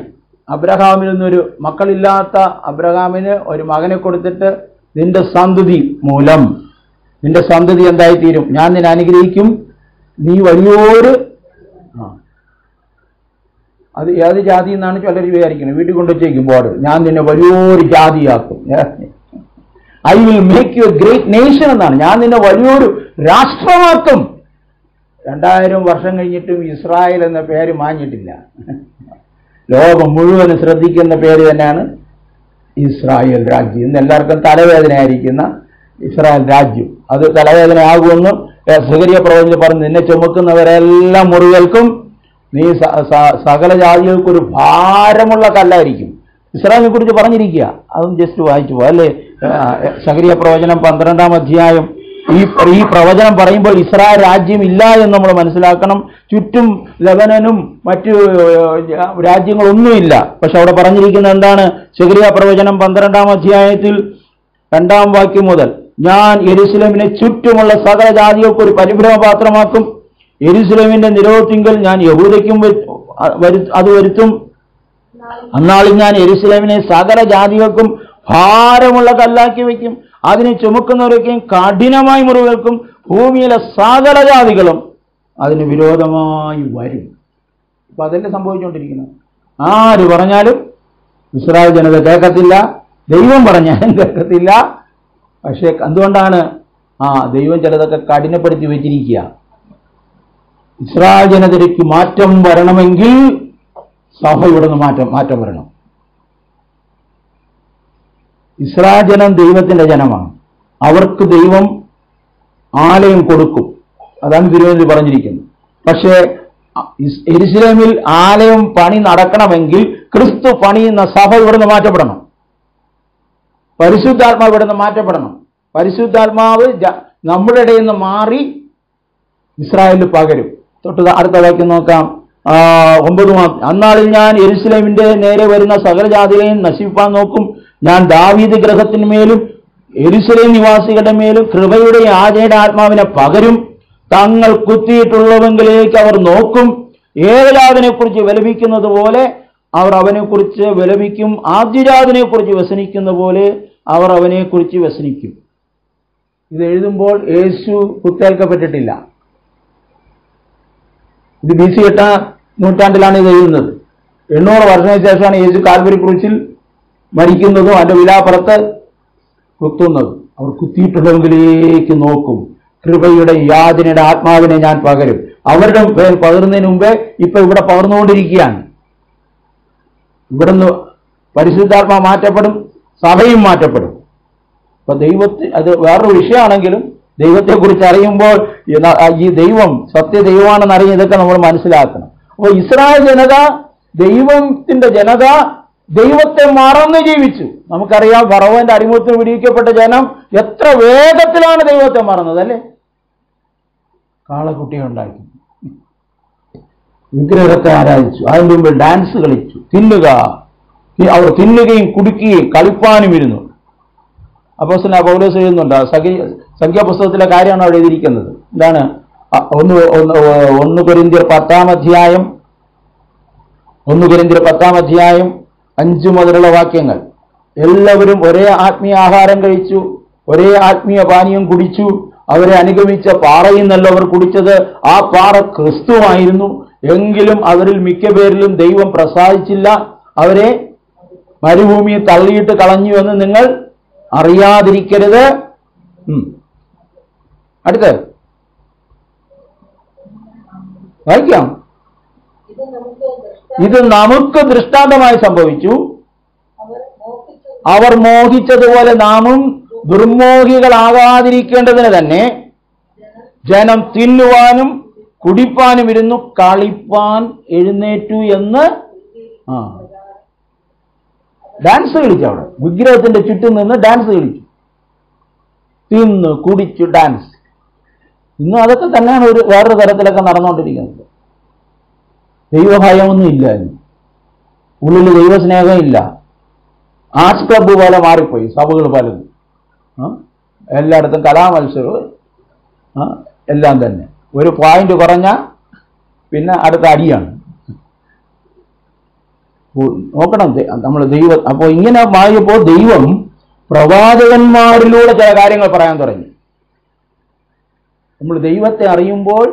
S1: അബ്രഹാമിൽ നിന്നൊരു മക്കളില്ലാത്ത അബ്രഹാമിന് ഒരു മകനെ കൊടുത്തിട്ട് നിന്റെ സന്തതി മൂലം നിന്റെ സന്തതി എന്തായിത്തീരും ഞാൻ നിന്നെ അനുഗ്രഹിക്കും നീ വലിയൊരു അത് ഏത് ജാതി എന്നാണ് ചിലർ വിചാരിക്കുന്നത് വീട്ടിൽ കൊണ്ടുവച്ചേക്കും ഞാൻ നിന്നെ വലിയൊരു ജാതിയാക്കും I will make you great nation എന്നാണ് ഞാൻ നിന്നെ വലിയൊരു രാഷ്ട്രമാക്കും രണ്ടായിരം വർഷം കഴിഞ്ഞിട്ടും ഇസ്രായേൽ എന്ന പേര് മാഞ്ഞിട്ടില്ല ലോകം മുഴുവനും ശ്രദ്ധിക്കുന്ന പേര് തന്നെയാണ് ഇസ്രായേൽ രാജ്യം ഇന്ന് എല്ലാവർക്കും തലവേദനയായിരിക്കുന്ന ഇസ്രായേൽ രാജ്യം അത് തലവേദനയാകുമെന്നും സുഗരിയ പ്രവചനം പറഞ്ഞു നിന്നെ ചുമക്കുന്നവരെല്ലാം മുറികൾക്കും നീ സകല ജാതികൾക്കൊരു ഭാരമുള്ള കല്ലായിരിക്കും ഇസ്രായേലിനെ കുറിച്ച് പറഞ്ഞിരിക്കുക അതും ജസ്റ്റ് വായിച്ചു അല്ലേ സഹരിയ പ്രവചനം പന്ത്രണ്ടാം അധ്യായം ഈ ഈ പ്രവചനം പറയുമ്പോൾ ഇസ്രായേൽ രാജ്യം ഇല്ല എന്ന് നമ്മൾ മനസ്സിലാക്കണം ചുറ്റും ലബനനും മറ്റു രാജ്യങ്ങളൊന്നുമില്ല പക്ഷെ അവിടെ പറഞ്ഞിരിക്കുന്ന എന്താണ് ശകരിയ പ്രവചനം പന്ത്രണ്ടാം അധ്യായത്തിൽ രണ്ടാം വാക്യം മുതൽ ഞാൻ എരുസലമിനെ ചുറ്റുമുള്ള സകല ജാതികൾക്ക് ഒരു പരിഭ്രമപാത്രമാക്കും എരുസലമിന്റെ നിരോധത്തിങ്കിൽ ഞാൻ യഹൂദയ്ക്കും അത് വരുത്തും അന്നാളിൽ ഞാൻ എരുസലമിനെ സകല ജാതികൾക്കും ഭാരമുള്ള കല്ലാക്കി വയ്ക്കും അതിനെ ചുമക്കുന്നവരൊക്കെയും കഠിനമായി മുറിവേൽക്കും ഭൂമിയിലെ സകല ജാതികളും അതിന് വിരോധമായി വരും ഇപ്പം അതല്ലേ സംഭവിച്ചുകൊണ്ടിരിക്കുന്നത് ആര് പറഞ്ഞാലും ഇസ്രായേൽ ജനത കേൾക്കത്തില്ല ദൈവം പറഞ്ഞാലും കേൾക്കത്തില്ല പക്ഷേ എന്തുകൊണ്ടാണ് ആ ദൈവം ചിലതൊക്കെ കഠിനപ്പെടുത്തി വെച്ചിരിക്കുക ഇസ്രായേൽ ജനതയ്ക്ക് മാറ്റം വരണമെങ്കിൽ സഭയുടെ മാറ്റം മാറ്റം വരണം ഇസ്രാ ജനം ദൈവത്തിന്റെ ജനമാണ് അവർക്ക് ദൈവം ആലയം കൊടുക്കും അതാണ് തിരുവനന്തപുരം പറഞ്ഞിരിക്കുന്നത് പക്ഷേ എരിശിലേമിൽ ആലയം പണി നടക്കണമെങ്കിൽ ക്രിസ്തു പണിയുന്ന സഭ ഇവിടുന്ന് മാറ്റപ്പെടണം പരിശുദ്ധാത്മാവ് ഇവിടുന്ന് മാറ്റപ്പെടണം പരിശുദ്ധാത്മാവ് നമ്മുടെ ഇടയിൽ നിന്ന് മാറി ഇസ്രായേലിൽ പകരും തൊട്ട് അടുത്ത വാക്യം നോക്കാം ഒമ്പത് മാസം അന്നാളിൽ ഞാൻ എരുസലേമിന്റെ നേരെ വരുന്ന സകല ജാതിയെയും നശിപ്പാൻ നോക്കും ഞാൻ ദാവീദ് ഗ്രഹത്തിന്മേലും എരിസലേം നിവാസികളുടെ മേലും കൃപയുടെ ആചയുടെ ആത്മാവിനെ പകരും തങ്ങൾ കുത്തിയിട്ടുള്ളവെങ്കിലേക്ക് അവർ നോക്കും ഏകജാതിനെക്കുറിച്ച് വിലപിക്കുന്നത് പോലെ അവർ അവനെക്കുറിച്ച് വിലപിക്കും ആദ്യരാതിനെക്കുറിച്ച് വ്യസനിക്കുന്ന പോലെ അവർ അവനെക്കുറിച്ച് വ്യസനിക്കും ഇത് എഴുതുമ്പോൾ യേശു കുത്തേൽക്കപ്പെട്ടിട്ടില്ല ഇത് ബി സി എട്ടാം നൂറ്റാണ്ടിലാണ് ഇത് എഴുതുന്നത് എണ്ണൂറ് വർഷത്തിന് ശേഷമാണ് യേശു കാൽവരി കുറിച്ചിൽ മരിക്കുന്നതും അതിൻ്റെ വിലാപ്പുറത്ത് കുത്തുന്നതും അവർ കുത്തിയിട്ടുള്ളവരിലേക്ക് നോക്കും കൃപയുടെ യാതിനയുടെ ആത്മാവിനെ ഞാൻ പകരും അവരുടെ പേർ പകരുന്നതിന് മുമ്പേ ഇപ്പൊ ഇവിടെ പകർന്നുകൊണ്ടിരിക്കുകയാണ് ഇവിടുന്ന് പരിശുദ്ധാത്മ മാറ്റപ്പെടും സഭയും മാറ്റപ്പെടും അപ്പൊ ദൈവത്തെ അത് വേറൊരു വിഷയമാണെങ്കിലും ദൈവത്തെക്കുറിച്ച് അറിയുമ്പോൾ ഈ ദൈവം സത്യ ദൈവമാണെന്ന് അറിഞ്ഞ് ഇതൊക്കെ നമ്മൾ മനസ്സിലാക്കണം അപ്പോൾ ഇസ്രായേൽ ജനത ദൈവത്തിന്റെ ജനത ദൈവത്തെ മറന്ന് ജീവിച്ചു നമുക്കറിയാം ഫറവന്റെ അടിമൂത്തിന് പിടിക്കപ്പെട്ട ജനം എത്ര വേഗത്തിലാണ് ദൈവത്തെ മറന്നത് അല്ലേ കാളക്കുട്ടിയെ ഉണ്ടാക്കി വിഗ്രഹത്തെ ആരാധിച്ചു അതിന്റെ മുമ്പിൽ ഡാൻസ് കളിച്ചു തിന്നുക അവർ തിന്നുകയും കുടിക്കുകയും കളിപ്പാനും ഇരുന്നു അപ്പോസ്റ്റൻ പൗലോസ് എഴുതുന്നുണ്ട് സഖി സംഖ്യാപുസ്തകത്തിലെ കാര്യമാണ് അവിടെ എഴുതിയിരിക്കുന്നത് എന്താണ് ഒന്ന് ഒന്ന് കൊരിന്തിയർ പത്താം അധ്യായം ഒന്ന് കൊരിന്തിയർ പത്താം അധ്യായം അഞ്ചു മുതലുള്ള വാക്യങ്ങൾ എല്ലാവരും ഒരേ ആത്മീയ ആഹാരം കഴിച്ചു ഒരേ ആത്മീയ പാനീയം കുടിച്ചു അവരെ അനുഗമിച്ച പാറയിൽ നിന്നല്ലവർ കുടിച്ചത് ആ പാറ ക്രിസ്തുവായിരുന്നു എങ്കിലും അവരിൽ മിക്ക പേരിലും ദൈവം പ്രസാദിച്ചില്ല അവരെ മരുഭൂമിയെ തള്ളിയിട്ട് കളഞ്ഞു എന്ന് നിങ്ങൾ അറിയാതിരിക്കരുത് അടുത്ത് വായിക്കാം ഇത് നമുക്ക് ദൃഷ്ടാന്തമായി സംഭവിച്ചു അവർ മോഹിച്ചതുപോലെ നാമും ദുർമോഹികളാകാതിരിക്കേണ്ടതിന് തന്നെ ജനം തിന്നുവാനും കുടിപ്പാനും ഇരുന്നു കളിപ്പാൻ എഴുന്നേറ്റു എന്ന് ആ ഡാൻസ് കളിച്ചു അവിടെ വിഗ്രഹത്തിന്റെ ചുറ്റും നിന്ന് ഡാൻസ് കളിച്ചു തിന്ന് കുടിച്ചു ഡാൻസ് ഇന്നും അതൊക്കെ തന്നെയാണ് ഒരു വേറൊരു തരത്തിലൊക്കെ നടന്നുകൊണ്ടിരിക്കുന്നത് ദൈവഭയമൊന്നും ഇല്ല ഉള്ളിൽ ദൈവസ്നേഹം ഇല്ല ആർട്സ് ക്ലബ്ബ് പോലെ മാറിപ്പോയി സഭകൾ പലതും എല്ലായിടത്തും കലാമത്സരവും എല്ലാം തന്നെ ഒരു പോയിന്റ് കുറഞ്ഞ പിന്നെ അടുത്ത അടിയാണ് നോക്കണം നമ്മൾ ദൈവം അപ്പോൾ ഇങ്ങനെ മാറിയപ്പോൾ ദൈവം പ്രവാചകന്മാരിലൂടെ ചില കാര്യങ്ങൾ പറയാൻ തുടങ്ങി നമ്മൾ ദൈവത്തെ അറിയുമ്പോൾ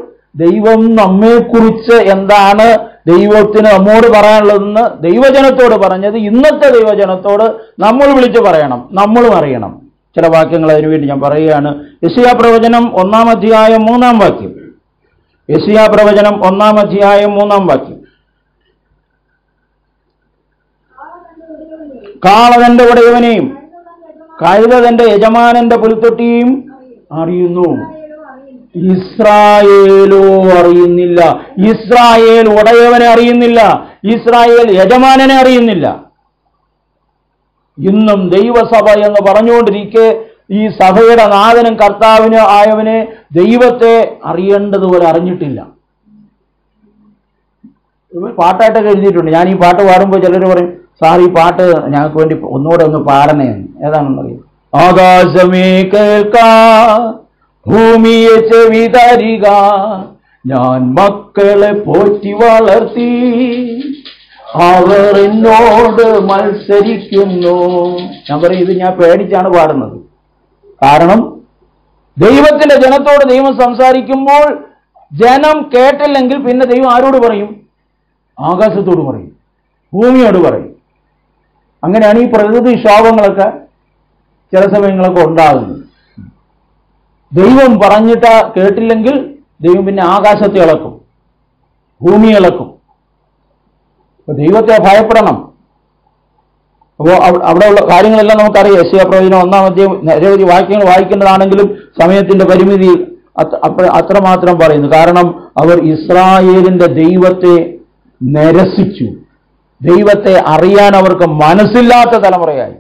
S1: ദൈവം നമ്മെക്കുറിച്ച് എന്താണ് ദൈവത്തിന് നമ്മോട് പറയാനുള്ളതെന്ന് ദൈവജനത്തോട് പറഞ്ഞത് ഇന്നത്തെ ദൈവജനത്തോട് നമ്മൾ വിളിച്ചു പറയണം നമ്മളും അറിയണം ചില വാക്യങ്ങൾ അതിനുവേണ്ടി ഞാൻ പറയുകയാണ് യസിയാ പ്രവചനം ഒന്നാം അധ്യായം മൂന്നാം വാക്യം യസിയാ പ്രവചനം ഒന്നാം അധ്യായം മൂന്നാം വാക്യം കാളതന്റെ ഉടയവനെയും കഴുത തന്റെ യജമാനന്റെ പുലിത്തൊട്ടിയും അറിയുന്നു ഇസ്രായേലോ അറിയുന്നില്ല ഇസ്രായേൽ ഉടയവനെ അറിയുന്നില്ല ഇസ്രായേൽ യജമാനനെ അറിയുന്നില്ല ഇന്നും ദൈവസഭ എന്ന് പറഞ്ഞുകൊണ്ടിരിക്കെ ഈ സഭയുടെ നാഥനും കർത്താവിന് ആയവനെ ദൈവത്തെ പോലെ അറിഞ്ഞിട്ടില്ല പാട്ടായിട്ടൊക്കെ എഴുതിയിട്ടുണ്ട് ഞാൻ ഈ പാട്ട് പാടുമ്പോൾ ചിലർ പറയും സാർ ഈ പാട്ട് ഞങ്ങൾക്ക് വേണ്ടി ഒന്നുകൂടെ ഒന്ന് പാടണേ ഏതാണെന്നറിയാം ആകാശമേ കേൾക്കാം ഭൂമിയെ ചെവി തരിക ഞാൻ മക്കളെ പോറ്റി വളർത്തി അവർ എന്നോട് മത്സരിക്കുന്നു ഞാൻ പറയും ഇത് ഞാൻ പേടിച്ചാണ് പാടുന്നത് കാരണം ദൈവത്തിന്റെ ജനത്തോട് ദൈവം സംസാരിക്കുമ്പോൾ ജനം കേട്ടില്ലെങ്കിൽ പിന്നെ ദൈവം ആരോട് പറയും ആകാശത്തോട് പറയും ഭൂമിയോട് പറയും അങ്ങനെയാണ് ഈ പ്രകൃതി ക്ഷോഭങ്ങളൊക്കെ ചില സമയങ്ങളൊക്കെ ഉണ്ടാകുന്നത് ദൈവം പറഞ്ഞിട്ട് കേട്ടില്ലെങ്കിൽ ദൈവം പിന്നെ ആകാശത്തെ ഇളക്കും ഭൂമി ഇളക്കും അപ്പൊ ദൈവത്തെ ഭയപ്പെടണം അപ്പോൾ അവിടെയുള്ള കാര്യങ്ങളെല്ലാം നമുക്കറിയാം എസ് പ്രവചനം പ്രവചനം ഒന്നാമത്തെ നിരവധി വാക്യങ്ങൾ വായിക്കേണ്ടതാണെങ്കിലും സമയത്തിന്റെ പരിമിതി അത്രമാത്രം പറയുന്നു കാരണം അവർ ഇസ്രായേലിന്റെ ദൈവത്തെ നിരസിച്ചു ദൈവത്തെ അറിയാൻ അവർക്ക് മനസ്സില്ലാത്ത തലമുറയായി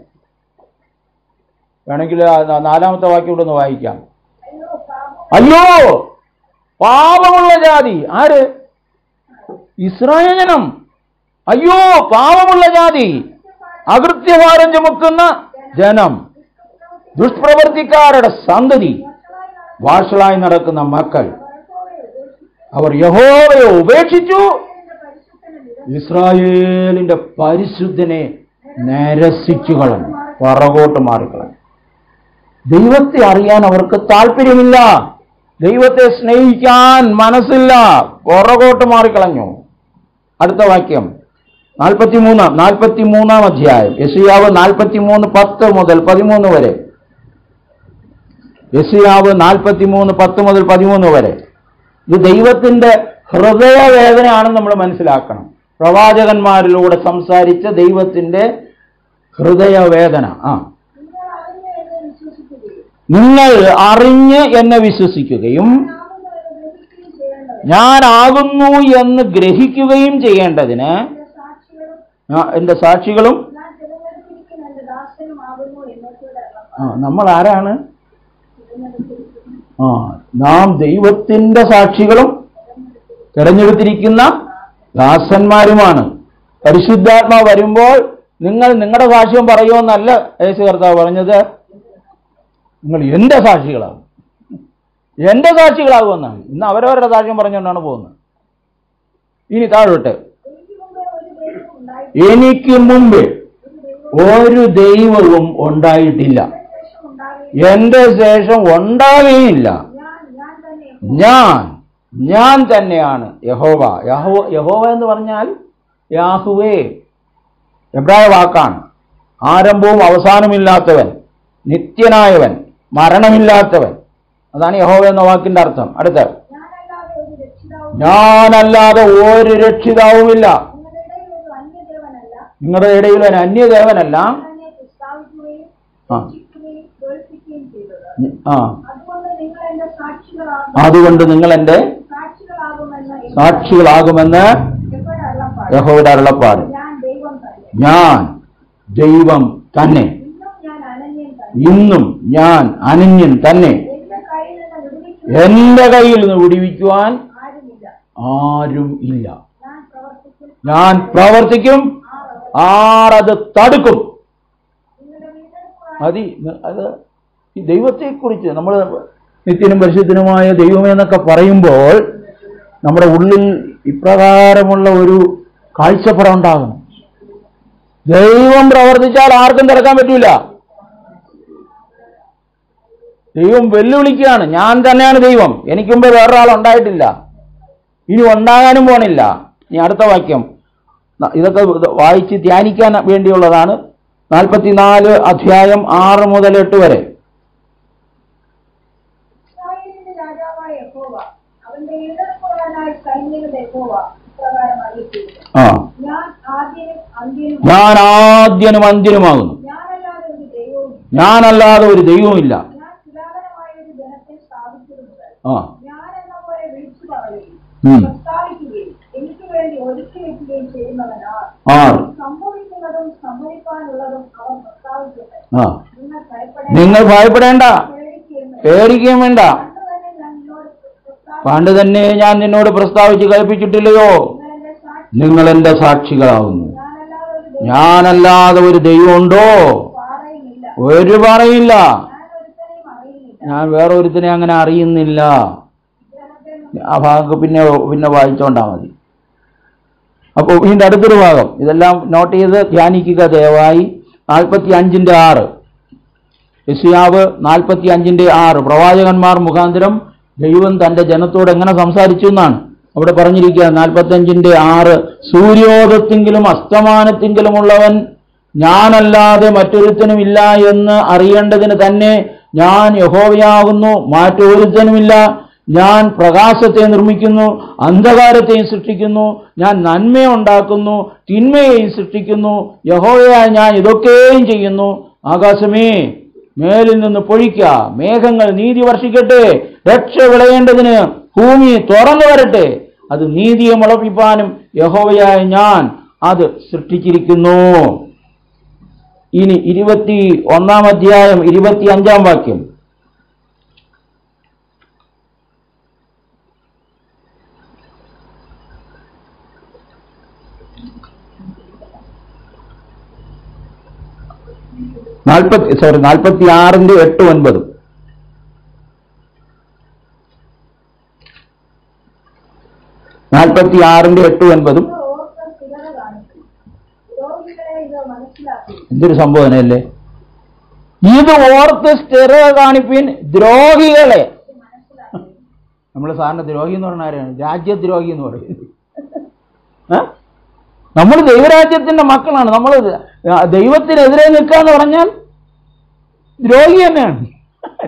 S1: വേണമെങ്കിൽ നാലാമത്തെ വാക്യം ഇവിടെ ഒന്ന് വായിക്കാം അല്ലോ പാപമുള്ള ജാതി ആര് ഇസ്രായേൽ ജനം അയ്യോ പാപമുള്ള ജാതി അകൃത്യഭാരം ചുമക്കുന്ന ജനം ദുഷ്പ്രവർത്തിക്കാരുടെ സന്തതി വാഷളായി നടക്കുന്ന മക്കൾ അവർ യഹോവയെ ഉപേക്ഷിച്ചു ഇസ്രായേലിന്റെ പരിശുദ്ധനെ നിരസിച്ചു കളഞ്ഞു പുറകോട്ട് മാറിക്കളഞ്ഞു ദൈവത്തെ അറിയാൻ അവർക്ക് താല്പര്യമില്ല ദൈവത്തെ സ്നേഹിക്കാൻ മനസ്സില്ല പുറകോട്ട് മാറിക്കളഞ്ഞു അടുത്ത വാക്യം നാൽപ്പത്തി മൂന്നാം നാൽപ്പത്തി മൂന്നാം അധ്യായം യസിയാവ് നാൽപ്പത്തി മൂന്ന് പത്ത് മുതൽ പതിമൂന്ന് വരെ യസിയാവ് നാൽപ്പത്തി മൂന്ന് പത്ത് മുതൽ പതിമൂന്ന് വരെ ഇത് ദൈവത്തിന്റെ ഹൃദയവേദനയാണെന്ന് നമ്മൾ മനസ്സിലാക്കണം പ്രവാചകന്മാരിലൂടെ സംസാരിച്ച ദൈവത്തിന്റെ ഹൃദയവേദന ആ നിങ്ങൾ അറിഞ്ഞ് എന്നെ വിശ്വസിക്കുകയും ഞാനാകുന്നു എന്ന് ഗ്രഹിക്കുകയും ചെയ്യേണ്ടതിന് എൻ്റെ സാക്ഷികളും ആ നമ്മൾ ആരാണ് ആ നാം ദൈവത്തിൻ്റെ സാക്ഷികളും തിരഞ്ഞെടുത്തിരിക്കുന്ന ദാസന്മാരുമാണ് പരിശുദ്ധാത്മാ വരുമ്പോൾ നിങ്ങൾ നിങ്ങളുടെ ഭാഷ്യം പറയുമെന്നല്ല യേശു കർത്താവ് പറഞ്ഞത് നിങ്ങൾ എൻ്റെ സാക്ഷികളാകും എൻ്റെ സാക്ഷികളാകുമെന്നാണ് ഇന്ന് അവരവരുടെ സാക്ഷ്യം പറഞ്ഞുകൊണ്ടാണ് പോകുന്നത് ഇനി താഴോട്ട് എനിക്ക് മുമ്പ് ഒരു ദൈവവും ഉണ്ടായിട്ടില്ല എന്റെ ശേഷം ഉണ്ടാവുകയില്ല ഞാൻ ഞാൻ തന്നെയാണ് യഹോവ യഹോ യഹോവ എന്ന് പറഞ്ഞാൽ യാഹുവേ എബ്രായ വാക്കാണ് ആരംഭവും അവസാനമില്ലാത്തവൻ നിത്യനായവൻ മരണമില്ലാത്തവൻ അതാണ് യഹോവ എന്ന വാക്കിന്റെ അർത്ഥം അടുത്ത ഞാനല്ലാതെ ഒരു രക്ഷിതാവുമില്ല നിങ്ങളുടെ ഇടയിൽ ഒരു അന്യദേവനല്ല
S3: ആ അതുകൊണ്ട് നിങ്ങൾ എൻ്റെ സാക്ഷികളാകുമെന്ന് യഹോയുടെ അരുളപ്പാട് ഞാൻ
S1: ദൈവം തന്നെ ഇന്നും ഞാൻ അനന്യൻ തന്നെ എന്റെ കയ്യിൽ നിന്ന് വിടിവിക്കുവാൻ ആരും ഇല്ല ഞാൻ പ്രവർത്തിക്കും ആരത് തടുക്കും മതി അത് ഈ ദൈവത്തെക്കുറിച്ച് നമ്മൾ നിത്യനും പരിശുദ്ധനുമായ ദൈവമെന്നൊക്കെ പറയുമ്പോൾ നമ്മുടെ ഉള്ളിൽ ഇപ്രകാരമുള്ള ഒരു കാഴ്ചപ്പടം ഉണ്ടാകണം ദൈവം പ്രവർത്തിച്ചാൽ ആർക്കും തിരക്കാൻ പറ്റൂല ദൈവം വെല്ലുവിളിക്കുകയാണ് ഞാൻ തന്നെയാണ് ദൈവം എനിക്ക് മുമ്പ് വേറൊരാൾ ഉണ്ടായിട്ടില്ല ഇനി ഉണ്ടാകാനും പോണില്ല ഇനി അടുത്ത വാക്യം ഇതൊക്കെ വായിച്ച് ധ്യാനിക്കാൻ വേണ്ടിയുള്ളതാണ് നാൽപ്പത്തിനാല് അധ്യായം ആറ് മുതൽ എട്ട് വരെ ആ ഞാൻ ആദ്യനും അന്ത്യനുമാകുന്നു ഞാനല്ലാതെ ഒരു ഇല്ല ആ നിങ്ങൾ ഭയപ്പെടേണ്ട പേടിക്കുകയും വേണ്ട പണ്ട് തന്നെ ഞാൻ നിന്നോട് പ്രസ്താവിച്ച് കഴിപ്പിച്ചിട്ടില്ലയോ നിങ്ങൾ എന്റെ സാക്ഷികളാവുന്നു ഞാനല്ലാതെ ഒരു ദൈവമുണ്ടോ ഒരു പറയില്ല ഞാൻ വേറെ ഒരുത്തനെ അങ്ങനെ അറിയുന്നില്ല ആ ഭാഗം പിന്നെ പിന്നെ വായിച്ചോണ്ടാ മതി അപ്പോൾ ഇതിൻ്റെ അടുത്തൊരു ഭാഗം ഇതെല്ലാം നോട്ട് ചെയ്ത് ധ്യാനിക്കുക ദയവായി നാൽപ്പത്തി അഞ്ചിൻ്റെ ആറ് ഇസിയാവ് നാൽപ്പത്തി അഞ്ചിൻ്റെ ആറ് പ്രവാചകന്മാർ മുഖാന്തരം ദൈവം തൻ്റെ ജനത്തോട് എങ്ങനെ സംസാരിച്ചു എന്നാണ് അവിടെ പറഞ്ഞിരിക്കുക നാൽപ്പത്തഞ്ചിൻ്റെ ആറ് സൂര്യോദത്തിങ്കിലും ഉള്ളവൻ ഞാനല്ലാതെ മറ്റൊരുത്തനുമില്ല എന്ന് അറിയേണ്ടതിന് തന്നെ ഞാൻ യഹോവയാകുന്നു മറ്റൊരുത്തനുമില്ല ഞാൻ പ്രകാശത്തെ നിർമ്മിക്കുന്നു അന്ധകാരത്തെയും സൃഷ്ടിക്കുന്നു ഞാൻ നന്മയെ ഉണ്ടാക്കുന്നു തിന്മയെയും സൃഷ്ടിക്കുന്നു യഹോവയായി ഞാൻ ഇതൊക്കെയും ചെയ്യുന്നു ആകാശമേ മേലിൽ നിന്ന് പൊഴിക്ക മേഘങ്ങൾ നീതി വർഷിക്കട്ടെ രക്ഷ വിളയേണ്ടതിന് ഭൂമി തുറന്നു വരട്ടെ അത് നീതിയെ മുളപ്പിപ്പാനും യഹോവയായ ഞാൻ അത് സൃഷ്ടിച്ചിരിക്കുന്നു ഇനി ഇരുപത്തി ഒന്നാം അധ്യായം ഇരുപത്തി അഞ്ചാം വാക്യം നാൽപ്പത്തി സോറി നാൽപ്പത്തി ആറിന്റെ എട്ട് ഒൻപതും നാൽപ്പത്തി ആറിന്റെ എട്ട് ഒൻപതും എന്തൊരു സംബോധനയല്ലേ ഇത് ഓർത്ത് സ്ഥിരത കാണിപ്പിൻ ദ്രോഹികളെ നമ്മൾ സാറിന് ദ്രോഹി എന്ന് പറഞ്ഞ ആരാണ് രാജ്യദ്രോഹി എന്ന് പറയുന്നത് നമ്മൾ ദൈവരാജ്യത്തിന്റെ മക്കളാണ് നമ്മൾ ദൈവത്തിനെതിരെ നിൽക്കുക എന്ന് പറഞ്ഞാൽ ദ്രോഹി തന്നെയാണ്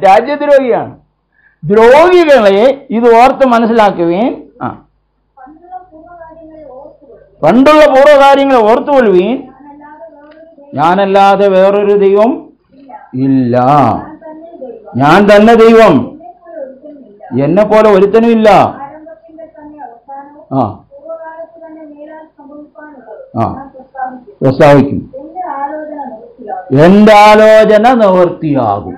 S1: രാജ്യദ്രോഹിയാണ് ദ്രോഹികളെ ഇത് ഓർത്ത് മനസ്സിലാക്കുകയും ആ പണ്ടുള്ള പൂർവ്വകാര്യങ്ങളെ ഓർത്തുകൊള്ളുകയും ഞാനല്ലാതെ വേറൊരു ദൈവം ഇല്ല ഞാൻ തന്നെ ദൈവം
S3: എന്നെ പോലെ ഒരുത്തനും ഇല്ല ആ ആ പ്രസ്താവിക്കും
S1: എന്റെ ആലോചന നിവൃത്തിയാകും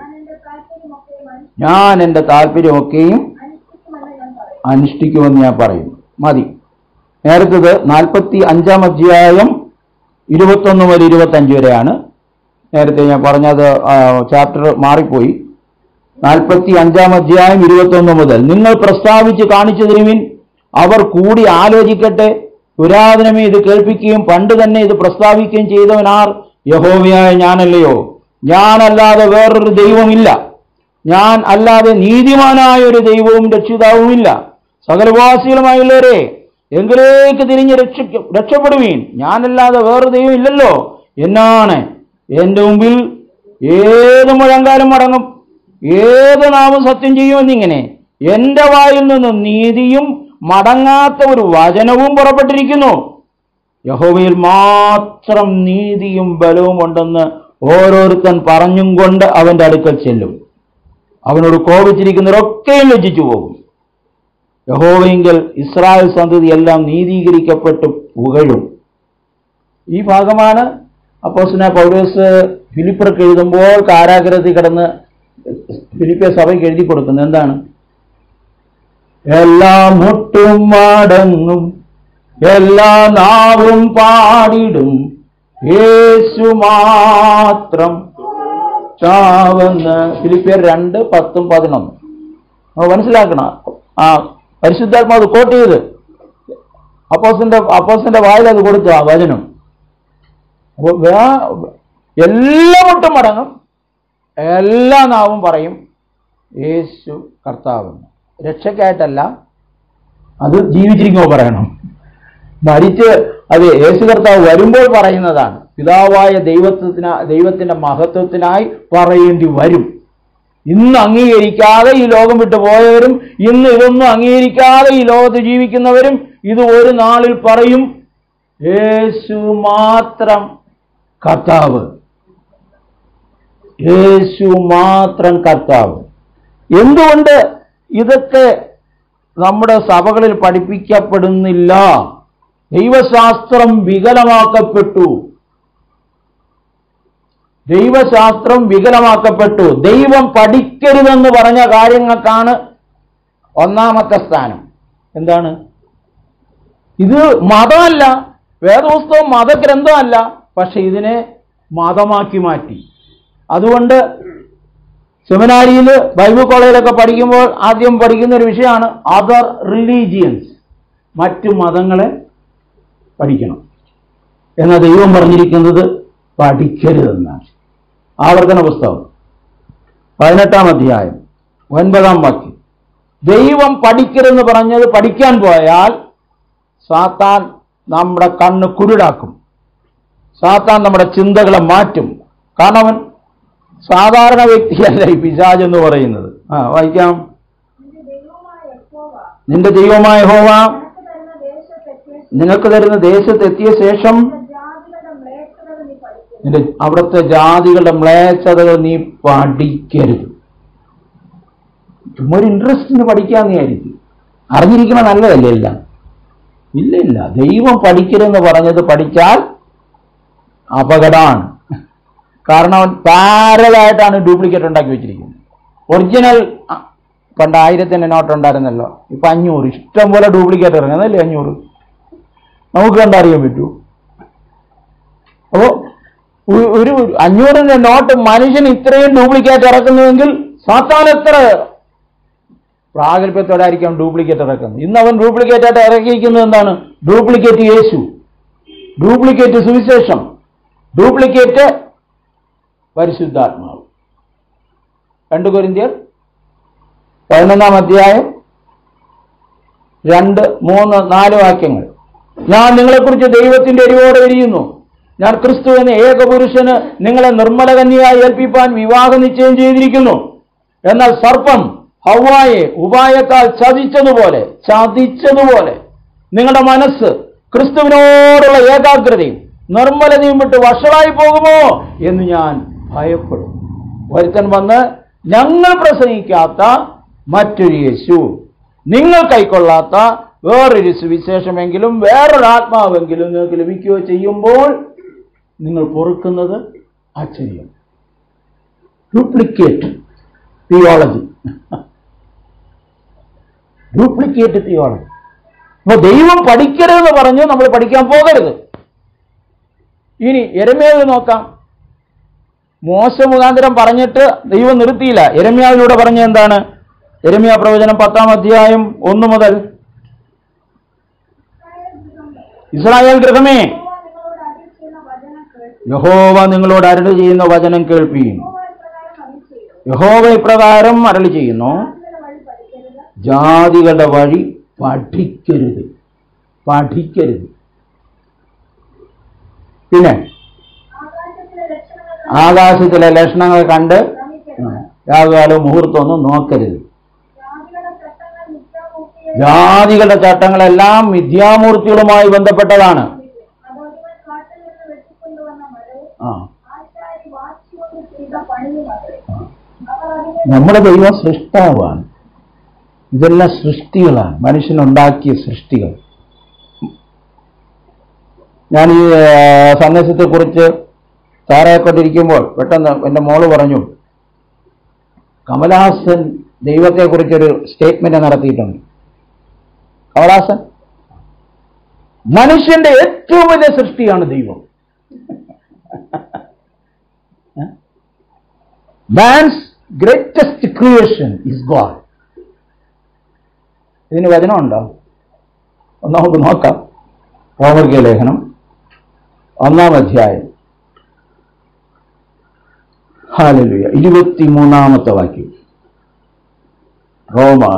S1: ഞാൻ എൻ്റെ താല്പര്യമൊക്കെയും അനുഷ്ഠിക്കുമെന്ന് ഞാൻ പറയും മതി നേരത്തത് നാൽപ്പത്തി അഞ്ചാം അധ്യായം ഇരുപത്തൊന്ന് മുതൽ ഇരുപത്തഞ്ച് വരെയാണ് നേരത്തെ ഞാൻ പറഞ്ഞത് ചാപ്റ്റർ മാറിപ്പോയി നാൽപ്പത്തി അഞ്ചാം അധ്യായം ഇരുപത്തൊന്ന് മുതൽ നിങ്ങൾ പ്രസ്താവിച്ച് കാണിച്ചു തരുവിൻ അവർ കൂടി ആലോചിക്കട്ടെ പുരാതനമേ ഇത് കേൾപ്പിക്കുകയും പണ്ട് തന്നെ ഇത് പ്രസ്താവിക്കുകയും ചെയ്തവനാർ യഹോവയായ ഞാനല്ലയോ ഞാനല്ലാതെ വേറൊരു ദൈവമില്ല ഞാൻ അല്ലാതെ നീതിമാനായ ഒരു ദൈവവും രക്ഷിതാവുമില്ല സകലവാസികളുമായുള്ളവരെ എങ്കിലേക്ക് തിരിഞ്ഞ് രക്ഷിക്കും രക്ഷപ്പെടുവീൻ ഞാനല്ലാതെ വേറെ ദൈവം ഇല്ലല്ലോ എന്നാണ് എൻ്റെ മുമ്പിൽ ഏത് മുഴങ്കാലം മടങ്ങും ഏത് നാമം സത്യം ചെയ്യുമെന്നിങ്ങനെ എൻ്റെ വായിൽ നിന്ന് നീതിയും മടങ്ങാത്ത ഒരു വചനവും പുറപ്പെട്ടിരിക്കുന്നു യഹോവയിൽ മാത്രം നീതിയും ബലവും ഉണ്ടെന്ന് ഓരോരുത്തൻ പറഞ്ഞും കൊണ്ട് അവൻ്റെ അടുക്കൽ ചെല്ലും അവനോട് കോപിച്ചിരിക്കുന്നവരൊക്കെയും ലജ്ജിച്ചു പോകും യഹോവയിങ്കൽ ഇസ്രായേൽ സന്തതി എല്ലാം നീതീകരിക്കപ്പെട്ട് പുകഴും ഈ ഭാഗമാണ് അപ്പോസിന പൗലോസ് ഫിലിപ്പർക്ക് എഴുതുമ്പോൾ കാരാഗ്രഹത്തിൽ കിടന്ന് ഫിലിപ്പിയ സഭയ്ക്ക് എഴുതി കൊടുക്കുന്നത് എന്താണ് എല്ലാ മുട്ടും മാടങ്ങും എല്ലാ നാവും പാടിടും യേശു മാത്രം ചാവെന്ന് ഫിലിപ്പിയർ രണ്ട് പത്തും പതിനൊന്നും മനസ്സിലാക്കണം ആ പരിശുദ്ധാത്മാവ് കോട്ട് ചെയ്ത് അപ്പോസിന്റെ അപ്പോസിന്റെ വായിൽ അത് കൊടുത്തു ആ വചനം അപ്പോൾ എല്ലാം ഒട്ടും മടങ്ങും എല്ലാ നാവും പറയും യേശു കർത്താവെന്ന് രക്ഷയ്ക്കായിട്ടല്ല അത് ജീവിച്ചിരിക്കുമ്പോൾ പറയണം മരിച്ച് അത് യേശു കർത്താവ് വരുമ്പോൾ പറയുന്നതാണ് പിതാവായ ദൈവത്തിന് ദൈവത്തിൻ്റെ മഹത്വത്തിനായി പറയേണ്ടി വരും ഇന്ന് അംഗീകരിക്കാതെ ഈ ലോകം വിട്ടു പോയവരും ഇന്ന് ഇതൊന്നും അംഗീകരിക്കാതെ ഈ ലോകത്ത് ജീവിക്കുന്നവരും ഇത് ഒരു നാളിൽ പറയും യേശു മാത്രം കർത്താവ് യേശു മാത്രം കർത്താവ് എന്തുകൊണ്ട് ഇതൊക്കെ നമ്മുടെ സഭകളിൽ പഠിപ്പിക്കപ്പെടുന്നില്ല ദൈവശാസ്ത്രം വികലമാക്കപ്പെട്ടു ദൈവശാസ്ത്രം വികലമാക്കപ്പെട്ടു ദൈവം പഠിക്കരുതെന്ന് പറഞ്ഞ കാര്യങ്ങൾക്കാണ് ഒന്നാമത്തെ സ്ഥാനം എന്താണ് ഇത് മതമല്ല വേദപുസ്തകം മതഗ്രന്ഥമല്ല പക്ഷെ ഇതിനെ മതമാക്കി മാറ്റി അതുകൊണ്ട് സെമിനാരിയിൽ ബൈബിൾ കോളേജിലൊക്കെ പഠിക്കുമ്പോൾ ആദ്യം പഠിക്കുന്ന ഒരു വിഷയമാണ് അതർ റിലീജിയൻസ് മറ്റു മതങ്ങളെ പഠിക്കണം എന്ന ദൈവം പറഞ്ഞിരിക്കുന്നത് പഠിക്കരുതെന്നാണ് ആവർത്തന പുസ്തകം പതിനെട്ടാം അധ്യായം ഒൻപതാം വാക്യം ദൈവം പഠിക്കരുതെന്ന് പറഞ്ഞത് പഠിക്കാൻ പോയാൽ സാത്താൻ നമ്മുടെ കണ്ണ് കുരുടാക്കും സാത്താൻ നമ്മുടെ ചിന്തകളെ മാറ്റും കാരണം അവൻ സാധാരണ വ്യക്തിയല്ല ഈ പിശാജ് എന്ന് പറയുന്നത് ആ വായിക്കാം നിന്റെ ദൈവമായ ഹോവ നിങ്ങൾക്ക് തരുന്ന ദേശത്തെത്തിയ ശേഷം നിന്റെ അവിടുത്തെ ജാതികളുടെ മ്ലേച്ഛതകൾ നീ പഠിക്കരുത് ചുമ്മാ ഒരു ഇൻട്രസ്റ്റിന് നീ ആയിരിക്കും അറിഞ്ഞിരിക്കണം നല്ലതല്ലേ എല്ലാം ഇല്ല ഇല്ല ദൈവം പഠിക്കരുതെന്ന് പറഞ്ഞത് പഠിച്ചാൽ അപകടമാണ് കാരണം പാരലായിട്ടാണ് ഡ്യൂപ്ലിക്കേറ്റ് ഉണ്ടാക്കി വെച്ചിരിക്കുന്നത് ഒറിജിനൽ പണ്ട് ആയിരത്തിൻ്റെ നോട്ട് ഉണ്ടായിരുന്നല്ലോ ഇപ്പം അഞ്ഞൂറ് ഇഷ്ടം പോലെ ഡ്യൂപ്ലിക്കേറ്റ് ഇറങ്ങുന്നതല്ലേ അഞ്ഞൂറ് നമുക്ക് കണ്ടറിയാൻ പറ്റൂ അപ്പോൾ ഒരു അഞ്ഞൂറിന്റെ നോട്ട് മനുഷ്യൻ ഇത്രയും ഡ്യൂപ്ലിക്കേറ്റ് ഇറക്കുന്നുവെങ്കിൽ സാത്താൻ എത്ര പ്രാഗൽഭ്യത്തോടായിരിക്കാം ഡ്യൂപ്ലിക്കേറ്റ് ഇറക്കുന്നത് ഇന്ന് അവൻ ഡ്യൂപ്ലിക്കേറ്റ് ആയിട്ട് ഇറക്കിയിരിക്കുന്നത് എന്താണ് ഡ്യൂപ്ലിക്കേറ്റ് യേശു ഡ്യൂപ്ലിക്കേറ്റ് സുവിശേഷം ഡ്യൂപ്ലിക്കേറ്റ് പരിശുദ്ധാത്മാവ് രണ്ട് കൊരിന്തിയർ പതിനൊന്നാം അധ്യായം രണ്ട് മൂന്ന് നാല് വാക്യങ്ങൾ ഞാൻ നിങ്ങളെക്കുറിച്ച് ദൈവത്തിന്റെ എരിവോടെ എരിയുന്നു ഞാൻ ക്രിസ്തു എന്ന ഏകപുരുഷന് നിങ്ങളെ നിർമ്മല കന്യയായി ഏൽപ്പിപ്പാൻ വിവാഹ നിശ്ചയം ചെയ്തിരിക്കുന്നു എന്നാൽ സർപ്പം ഹവായെ ഉപായത്താൽ ചതിച്ചതുപോലെ ചതിച്ചതുപോലെ നിങ്ങളുടെ മനസ്സ് ക്രിസ്തുവിനോടുള്ള ഏകാഗ്രതയും നിർമ്മലതയും വിട്ട് വഷളായി പോകുമോ എന്ന് ഞാൻ ഭയപ്പെടും ഒരുത്തൻ വന്ന് ഞങ്ങൾ പ്രസംഗിക്കാത്ത മറ്റൊരു യേശു നിങ്ങൾ കൈക്കൊള്ളാത്ത വേറൊരു സുവിശേഷമെങ്കിലും വേറൊരു ആത്മാവെങ്കിലും നിങ്ങൾക്ക് ലഭിക്കുകയോ ചെയ്യുമ്പോൾ നിങ്ങൾ പൊറുക്കുന്നത് ആശ്ചര്യം ഡ്യൂപ്ലിക്കേറ്റ് തിയോളജി ഡ്യൂപ്ലിക്കേറ്റ് തിയോളജി അപ്പൊ ദൈവം പഠിക്കരുതെന്ന് പറഞ്ഞ് നമ്മൾ പഠിക്കാൻ പോകരുത് ഇനി എരമ്യാവ് നോക്കാം മോശ മുഖാന്തരം പറഞ്ഞിട്ട് ദൈവം നിർത്തിയില്ല എരമ്യാവിലൂടെ പറഞ്ഞ എന്താണ് എരമ്യ പ്രവചനം പത്താം അധ്യായം ഒന്നു മുതൽ ഇസ്രായേൽ ഗൃഹമേ യഹോവ നിങ്ങളോട് അരളി ചെയ്യുന്ന വചനം കേൾപ്പീൻ യഹോവ ഇപ്രകാരം അരളി ചെയ്യുന്നു ജാതികളുടെ വഴി പഠിക്കരുത് പഠിക്കരുത് പിന്നെ ആകാശത്തിലെ ലക്ഷണങ്ങൾ കണ്ട് രാവുകാലവും മുഹൂർത്തമൊന്നും നോക്കരുത് ജാതികളുടെ ചട്ടങ്ങളെല്ലാം മിഥ്യാമൂർത്തികളുമായി ബന്ധപ്പെട്ടതാണ് നമ്മുടെ ദൈവം സൃഷ്ടാവാണ് ഇതെല്ലാം സൃഷ്ടികളാണ് മനുഷ്യനുണ്ടാക്കിയ സൃഷ്ടികൾ ഞാൻ ഈ സന്ദേശത്തെക്കുറിച്ച് താരാക്കൊണ്ടിരിക്കുമ്പോൾ പെട്ടെന്ന് എൻ്റെ മോള് പറഞ്ഞു കമലഹാസൻ ദൈവത്തെക്കുറിച്ചൊരു സ്റ്റേറ്റ്മെൻ്റ് നടത്തിയിട്ടുണ്ട് കമലഹാസൻ മനുഷ്യന്റെ ഏറ്റവും വലിയ സൃഷ്ടിയാണ് ദൈവം man's greatest creation is God ഇതിന് വചനം ഉണ്ടോ ഒന്ന് നമുക്ക് നോക്കാം റോമർഗീയ ലേഖനം ഒന്നാം അധ്യായം ഹാലലുയ ഇരുപത്തിമൂന്നാമത്തെ വാക്യം റോമർ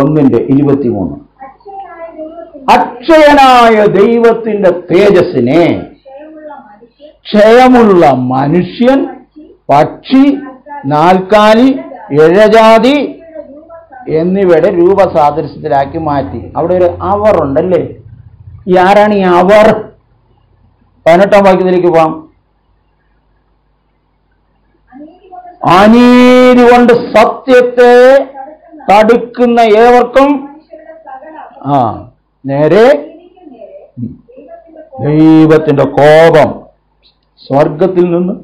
S1: ഒന്നിന്റെ ഇരുപത്തിമൂന്ന് അക്ഷയനായ ദൈവത്തിന്റെ തേജസ്സിനെ ക്ഷയമുള്ള മനുഷ്യൻ പക്ഷി നാൽക്കാലി ഇഴജാതി എന്നിവയുടെ രൂപസാദൃശ്യത്തിലാക്കി മാറ്റി അവിടെ ഒരു അവർ ഉണ്ടല്ലേ ഈ ആരാണ് ഈ അവർ പതിനെട്ടാം വാക്യത്തിലേക്ക് പോവാം അനീതി കൊണ്ട് സത്യത്തെ തടുക്കുന്ന ഏവർക്കും ആ നേരെ ദൈവത്തിന്റെ കോപം സ്വർഗത്തിൽ നിന്ന്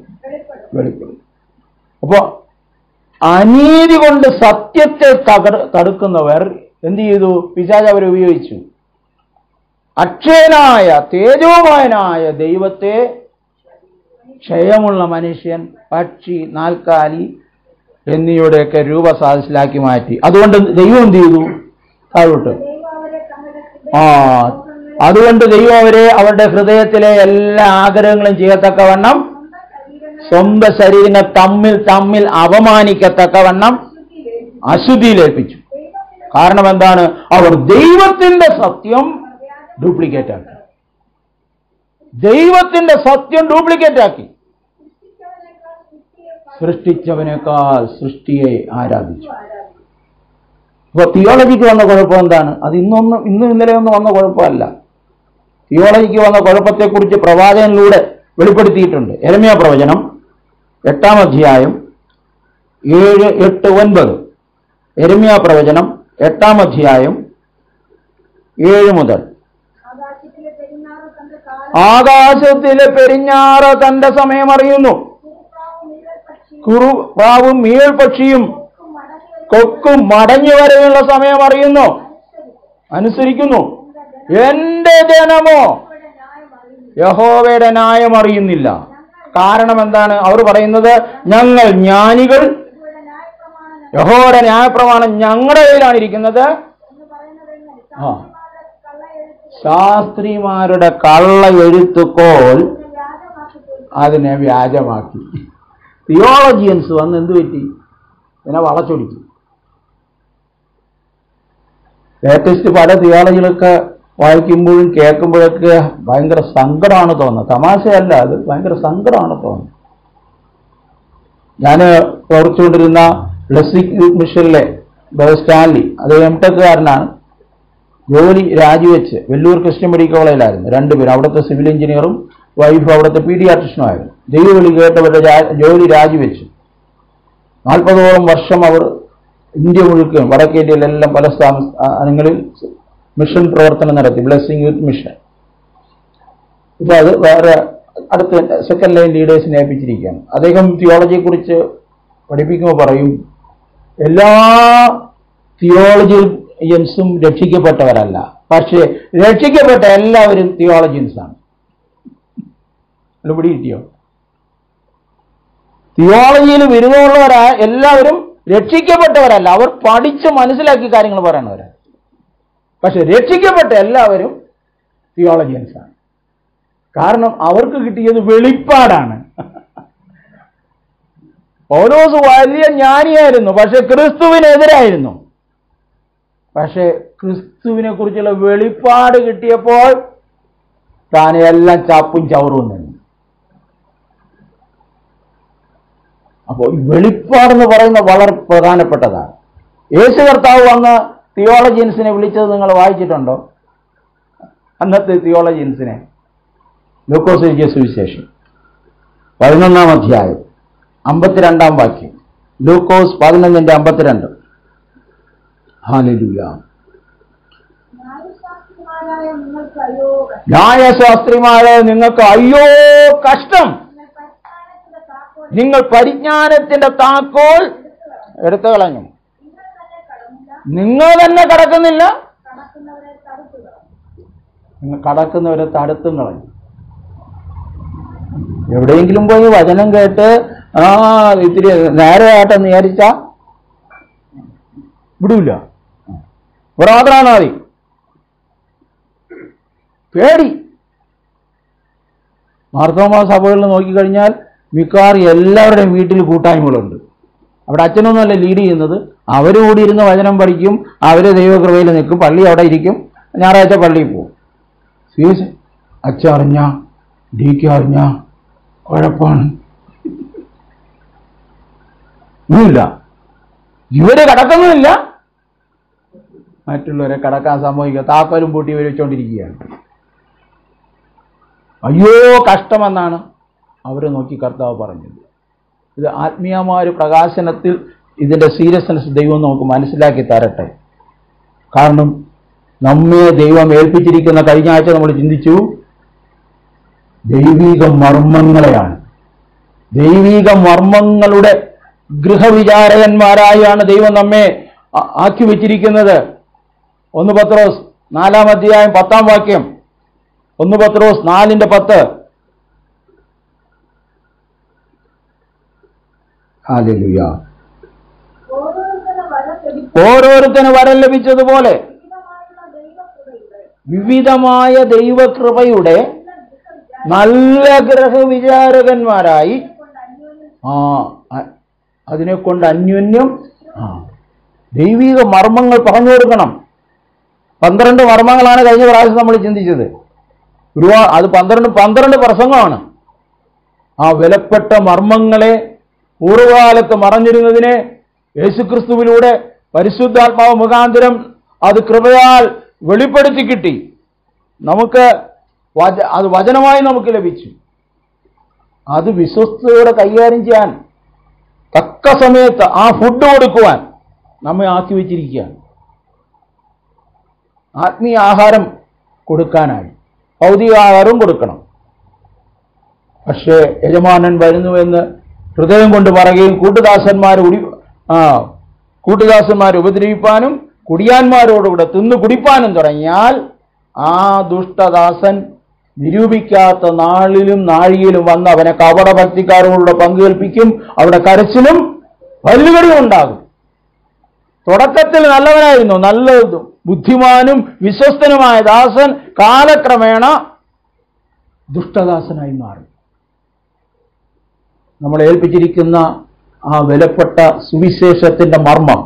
S1: വെളിപ്പെടും അപ്പോൾ അനീതി കൊണ്ട് സത്യത്തെ തകർ തടുക്കുന്നവർ എന്തു ചെയ്തു പിശാജ് അവരെ ഉപയോഗിച്ചു അക്ഷയനായ തേജോമയനായ ദൈവത്തെ ക്ഷയമുള്ള മനുഷ്യൻ പക്ഷി നാൽക്കാലി എന്നിവയുടെയൊക്കെ രൂപ സാധിച്ചിലാക്കി മാറ്റി അതുകൊണ്ട് ദൈവം എന്ത് ചെയ്തു താഴോട്ട് ആ അതുകൊണ്ട് ദൈവം അവരെ അവരുടെ ഹൃദയത്തിലെ എല്ലാ ആഗ്രഹങ്ങളും ചെയ്യത്തക്കവണ്ണം സ്വന്തം ശരീരങ്ങൾ തമ്മിൽ തമ്മിൽ അപമാനിക്കത്തക്കവണ്ണം അശുദ്ധിയിലേൽപ്പിച്ചു കാരണം എന്താണ് അവർ ദൈവത്തിന്റെ സത്യം ഡ്യൂപ്ലിക്കേറ്റ് ആക്കി ദൈവത്തിന്റെ സത്യം ഡ്യൂപ്ലിക്കേറ്റ് ആക്കി സൃഷ്ടിച്ചവനേക്കാൾ സൃഷ്ടിയെ ആരാധിച്ചു ഇപ്പൊ തിയോളജിക്ക് വന്ന കുഴപ്പം എന്താണ് അത് ഇന്നൊന്നും ഇന്നും ഇന്നലെ ഒന്നും വന്ന കുഴപ്പമല്ല തിയോളജിക്ക് വന്ന കുഴപ്പത്തെക്കുറിച്ച് പ്രവാചകനിലൂടെ വെളിപ്പെടുത്തിയിട്ടുണ്ട് എരമ്യ പ്രവചനം എട്ടാം അധ്യായം ഏഴ് എട്ട് ഒൻപത് എരമ്യ പ്രവചനം എട്ടാം അധ്യായം ഏഴ് മുതൽ ആകാശത്തിലെ പെരിഞ്ഞാറ് തന്റെ സമയം അറിയുന്നു കുറു പ്രാവും പക്ഷിയും കൊക്കും മടങ്ങി വരെയുള്ള സമയം അറിയുന്നു അനുസരിക്കുന്നു എന്റെ ജനമോ യഹോവയുടെ ന്യായം അറിയുന്നില്ല കാരണം എന്താണ് അവർ പറയുന്നത് ഞങ്ങൾ ജ്ഞാനികൾ യഹോയുടെ ന്യായപ്രമാണം ഞങ്ങളുടെ കയ്യിലാണ് ഇരിക്കുന്നത് ആ ശാസ്ത്രിമാരുടെ കള്ള എഴുത്തുക്കോൾ അതിനെ വ്യാജമാക്കി തിയോളജിയൻസ് വന്ന് എന്ത് പറ്റി ഇതിനെ വളച്ചൊടിച്ചു ലേറ്റസ്റ്റ് പല തിയോളജികളൊക്കെ വായിക്കുമ്പോഴും കേൾക്കുമ്പോഴൊക്കെ ഭയങ്കര സങ്കടമാണ് തോന്നുന്നത് തമാശയല്ല അത് ഭയങ്കര സങ്കടമാണ് തോന്നുന്നത് ഞാൻ പ്രവർത്തിച്ചുകൊണ്ടിരുന്ന ലസിക് മിഷനിലെ സ്റ്റാൻലി അത് എം ടെക്കുകാരനാണ് ജോലി രാജിവെച്ച് വെല്ലൂർ ക്രിസ്ത്യൻ മെഡിക്കൽ കോളേജിലായിരുന്നു രണ്ടുപേരും അവിടുത്തെ സിവിൽ എഞ്ചിനീയറും വൈഫ് അവിടുത്തെ പീഡിയാട്രിഷനുമായിരുന്നു ദൈവവിളി കേട്ടവരുടെ ജോലി രാജിവെച്ചു നാൽപ്പതോളം വർഷം അവർ ഇന്ത്യ മുഴുക്കും വടക്കേ ഇന്ത്യയിലെല്ലാം പല സ്ഥാനങ്ങളിൽ മിഷൻ പ്രവർത്തനം നടത്തി ബ്ലെസ്സിങ് യൂത്ത് മിഷൻ ഇപ്പൊ അത് വേറെ അടുത്ത സെക്കൻഡ് ലൈൻ ലീഡേഴ്സിനെ ഏൽപ്പിച്ചിരിക്കുകയാണ് അദ്ദേഹം കുറിച്ച് പഠിപ്പിക്കുമ്പോൾ പറയും എല്ലാ തിയോളജിയൻസും രക്ഷിക്കപ്പെട്ടവരല്ല പക്ഷേ രക്ഷിക്കപ്പെട്ട എല്ലാവരും തിയോളജിയൻസാണ് പിടി കിട്ടിയോ തിയോളജിയിൽ ബിരുദമുള്ളവരായ എല്ലാവരും രക്ഷിക്കപ്പെട്ടവരല്ല അവർ പഠിച്ച് മനസ്സിലാക്കി കാര്യങ്ങൾ പറയണവരാണ് പക്ഷെ രക്ഷിക്കപ്പെട്ട എല്ലാവരും തിയോളജിയൻസാണ് കാരണം അവർക്ക് കിട്ടിയത് വെളിപ്പാടാണ് പൗലോസ് വലിയ ജ്ഞാനിയായിരുന്നു പക്ഷെ ക്രിസ്തുവിനെതിരായിരുന്നു പക്ഷേ ക്രിസ്തുവിനെ കുറിച്ചുള്ള വെളിപ്പാട് കിട്ടിയപ്പോൾ താനെല്ലാം ചാപ്പും ചവറും തന്നെ അപ്പോൾ ഈ വെളിപ്പാടെന്ന് പറയുന്ന വളരെ പ്രധാനപ്പെട്ടതാണ് യേശു കർത്താവ് വന്ന് തിയോളജിൻസിനെ വിളിച്ചത് നിങ്ങൾ വായിച്ചിട്ടുണ്ടോ അന്നത്തെ തിയോളജീൻസിനെ ലൂക്കോസിരിക്കുക സുവിശേഷം പതിനൊന്നാം അധ്യായം അമ്പത്തിരണ്ടാം വാക്യം ലൂക്കോസ് പതിനൊന്നിന്റെ അമ്പത്തിരണ്ട് ന്യായശാസ്ത്രിമാരെ നിങ്ങൾക്ക് അയ്യോ കഷ്ടം നിങ്ങൾ പരിജ്ഞാനത്തിന്റെ താക്കോൽ എടുത്തു കളഞ്ഞു നിങ്ങൾ തന്നെ കടക്കുന്നില്ല കടക്കുന്നവരെ തടുത്തും കളഞ്ഞു എവിടെയെങ്കിലും പോയി വചനം കേട്ട് ആ ഇത്തിരി നേരെയായിട്ട് വിചാരിച്ച വിടൂല ഇവിടെ മതി പേടി മാർത്തോമാ സഭകളിൽ നോക്കിക്കഴിഞ്ഞാൽ മിക്കവാറും എല്ലാവരുടെയും വീട്ടിൽ കൂട്ടായ്മകളുണ്ട് അവിടെ അച്ഛനൊന്നുമല്ല ലീഡ് ചെയ്യുന്നത് അവർ കൂടി ഇരുന്ന് വചനം പഠിക്കും അവർ ദൈവകൃപയിൽ നിൽക്കും പള്ളി അവിടെ ഇരിക്കും ഞായറാഴ്ച പള്ളിയിൽ പോകും സീസ് അച്ഛ അറിഞ്ഞ ഡി കെ അറിഞ്ഞ കുഴപ്പമാണ് ഒന്നുമില്ല ഇവരെ കടക്കുന്നില്ല മറ്റുള്ളവരെ കടക്കാൻ സംഭവിക്കുക താക്കോലും പൂട്ടി ഇവർ വെച്ചുകൊണ്ടിരിക്കുകയാണ് അയ്യോ കഷ്ടമെന്നാണ് അവരെ നോക്കി കർത്താവ് പറഞ്ഞത് ഇത് ആത്മീയമായ ഒരു പ്രകാശനത്തിൽ ഇതിൻ്റെ സീരിയസ്നെസ് ദൈവം നമുക്ക് മനസ്സിലാക്കി തരട്ടെ കാരണം നമ്മെ ദൈവം ഏൽപ്പിച്ചിരിക്കുന്ന കഴിഞ്ഞ ആഴ്ച നമ്മൾ ചിന്തിച്ചു ദൈവീക മർമ്മങ്ങളെയാണ് ദൈവീക മർമ്മങ്ങളുടെ ഗൃഹവിചാരകന്മാരായാണ് ദൈവം നമ്മെ ആക്കി വച്ചിരിക്കുന്നത് ഒന്ന് പത്രോസ് നാലാം അധ്യായം പത്താം വാക്യം ഒന്ന് പത്രോസ് നാലിൻ്റെ പത്ത് ഹാലലുയ
S3: ഓരോരുത്തന് വരം ലഭിച്ചതുപോലെ
S1: വിവിധമായ ദൈവകൃപയുടെ നല്ല ഗ്രഹവിചാരകന്മാരായി ആ അതിനെ കൊണ്ട് അന്യോന്യം ആ ദൈവിക മർമ്മങ്ങൾ പറഞ്ഞു കൊടുക്കണം പന്ത്രണ്ട് മർമ്മങ്ങളാണ് കഴിഞ്ഞ പ്രാവശ്യം നമ്മൾ ചിന്തിച്ചത് ഒരുപാട് അത് പന്ത്രണ്ട് പന്ത്രണ്ട് പ്രസംഗമാണ് ആ വിലപ്പെട്ട മർമ്മങ്ങളെ പൂർവ്വകാലത്ത് മറഞ്ഞിരുന്നതിനെ യേശുക്രിസ്തുവിലൂടെ പരിശുദ്ധാത്മാവ് മുഖാന്തരം അത് കൃപയാൽ വെളിപ്പെടുത്തി കിട്ടി നമുക്ക് അത് വചനമായി നമുക്ക് ലഭിച്ചു അത് വിശ്വസ്തയോടെ കൈകാര്യം ചെയ്യാൻ തക്ക സമയത്ത് ആ ഫുഡ് കൊടുക്കുവാൻ നമ്മെ ആക്കി വെച്ചിരിക്കുകയാണ് ആത്മീയ ആഹാരം കൊടുക്കാനായി ഭൗതിക ആഹാരവും കൊടുക്കണം പക്ഷേ യജമാനൻ വരുന്നുവെന്ന് ഹൃദയം കൊണ്ട് പറയുകയും കൂട്ടുദാസന്മാരെ ഉടി കൂട്ടുദാസന്മാരെ ഉപദ്രവിപ്പാനും കുടിയാന്മാരോടുകൂടെ തിന്ന് കുടിപ്പാനും തുടങ്ങിയാൽ ആ ദുഷ്ടദാസൻ നിരൂപിക്കാത്ത നാളിലും നാഴികയിലും വന്ന് അവനെ കപട ഭക്തിക്കാരോടുകൂടെ പങ്കുകേൽപ്പിക്കും അവിടെ കരച്ചിലും പല്ലുകടിയും ഉണ്ടാകും തുടക്കത്തിൽ നല്ലവനായിരുന്നു നല്ല ബുദ്ധിമാനും വിശ്വസ്തനുമായ ദാസൻ കാലക്രമേണ ദുഷ്ടദാസനായി മാറും നമ്മൾ ഏൽപ്പിച്ചിരിക്കുന്ന ആ വിലപ്പെട്ട സുവിശേഷത്തിന്റെ മർമ്മം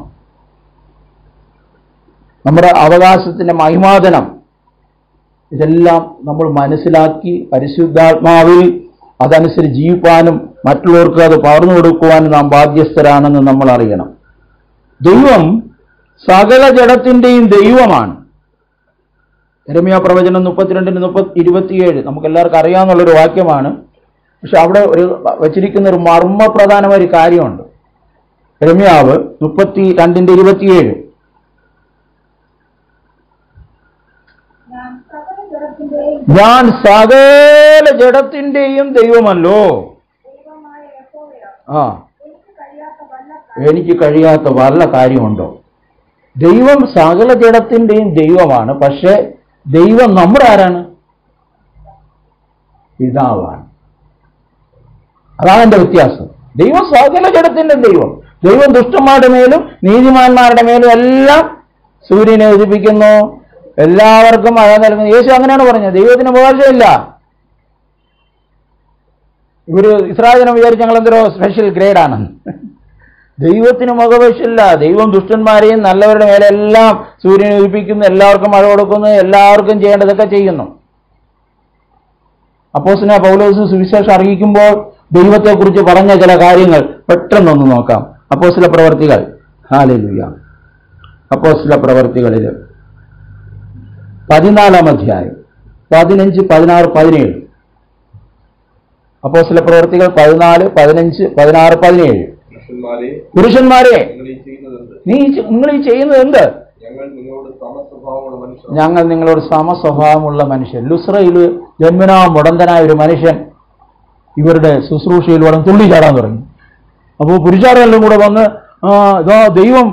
S1: നമ്മുടെ അവകാശത്തിന്റെ മഹിമാദനം ഇതെല്ലാം നമ്മൾ മനസ്സിലാക്കി പരിശുദ്ധാത്മാവിൽ അതനുസരിച്ച് ജീവിക്കാനും മറ്റുള്ളവർക്ക് അത് പകർന്നു കൊടുക്കുവാനും നാം ബാധ്യസ്ഥരാണെന്ന് നമ്മൾ അറിയണം ദൈവം സകല ജഡത്തിൻ്റെയും ദൈവമാണ് രമ്യ പ്രവചനം മുപ്പത്തിരണ്ടിന് മുപ്പത്തി ഇരുപത്തിയേഴ് നമുക്ക് എല്ലാവർക്കും അറിയാവുന്നുള്ളൊരു വാക്യമാണ് പക്ഷെ അവിടെ ഒരു വച്ചിരിക്കുന്ന ഒരു മർമ്മ പ്രധാനമായ ഒരു കാര്യമുണ്ട് രമ്യാവ് മുപ്പത്തി രണ്ടിന്റെ ഇരുപത്തിയേഴ് ഞാൻ സകല ജഡത്തിന്റെയും ദൈവമല്ലോ ആ എനിക്ക് കഴിയാത്ത വല്ല കാര്യമുണ്ടോ ദൈവം സകല ജഡത്തിന്റെയും ദൈവമാണ് പക്ഷെ ദൈവം നമ്മുടെ ആരാണ് പിതാവാണ് അതാണ് എന്റെ വ്യത്യാസം ദൈവം സ്വാധീന ജഡത്തിന്റെ ദൈവം ദൈവം ദുഷ്ടന്മാരുടെ മേലും നീതിമാന്മാരുടെ മേലും എല്ലാം സൂര്യനെ ഉദിപ്പിക്കുന്നു എല്ലാവർക്കും മഴ നൽകുന്നു യേശു അങ്ങനെയാണ് പറഞ്ഞത് ദൈവത്തിന് ഉപകാരമില്ല ഇവര് ഇസ്രായേലിനെ വിചാരിച്ച് ഞങ്ങൾ എന്തൊരു സ്പെഷ്യൽ ആണ് ദൈവത്തിന് മുഖവശമില്ല ദൈവം ദുഷ്ടന്മാരെയും നല്ലവരുടെ മേലെ എല്ലാം സൂര്യനെ ഉദിപ്പിക്കുന്നു എല്ലാവർക്കും മഴ കൊടുക്കുന്നു എല്ലാവർക്കും ചെയ്യേണ്ടതൊക്കെ ചെയ്യുന്നു അപ്പോസിനെ പൗലോസ് സുവിശേഷം അറിയിക്കുമ്പോൾ ദൈവത്തെക്കുറിച്ച് പറഞ്ഞ ചില കാര്യങ്ങൾ പെട്ടെന്നൊന്ന് നോക്കാം അപ്പോ ചില പ്രവർത്തികൾ ഹാലലുയ അപ്പോ ചില പ്രവർത്തികളിൽ പതിനാലാം അധ്യായം പതിനഞ്ച് പതിനാറ് പതിനേഴ് അപ്പോ ചില പ്രവർത്തികൾ പതിനാല് പതിനഞ്ച് പതിനാറ് പതിനേഴ് പുരുഷന്മാരെ നീ നിങ്ങൾ ഈ ചെയ്യുന്നത് എന്ത് ഞങ്ങൾ നിങ്ങളോട് സമസ്വഭാവമുള്ള മനുഷ്യൻ ലുസ്രയിൽ ജന്മനാ മുടന്തനായ ഒരു മനുഷ്യൻ ഇവരുടെ ശുശ്രൂഷയിൽ വളരെ തുള്ളി ചാടാൻ തുടങ്ങി അപ്പോൾ പുരുഷാരെല്ലാം കൂടെ വന്ന് ഇതാ ദൈവം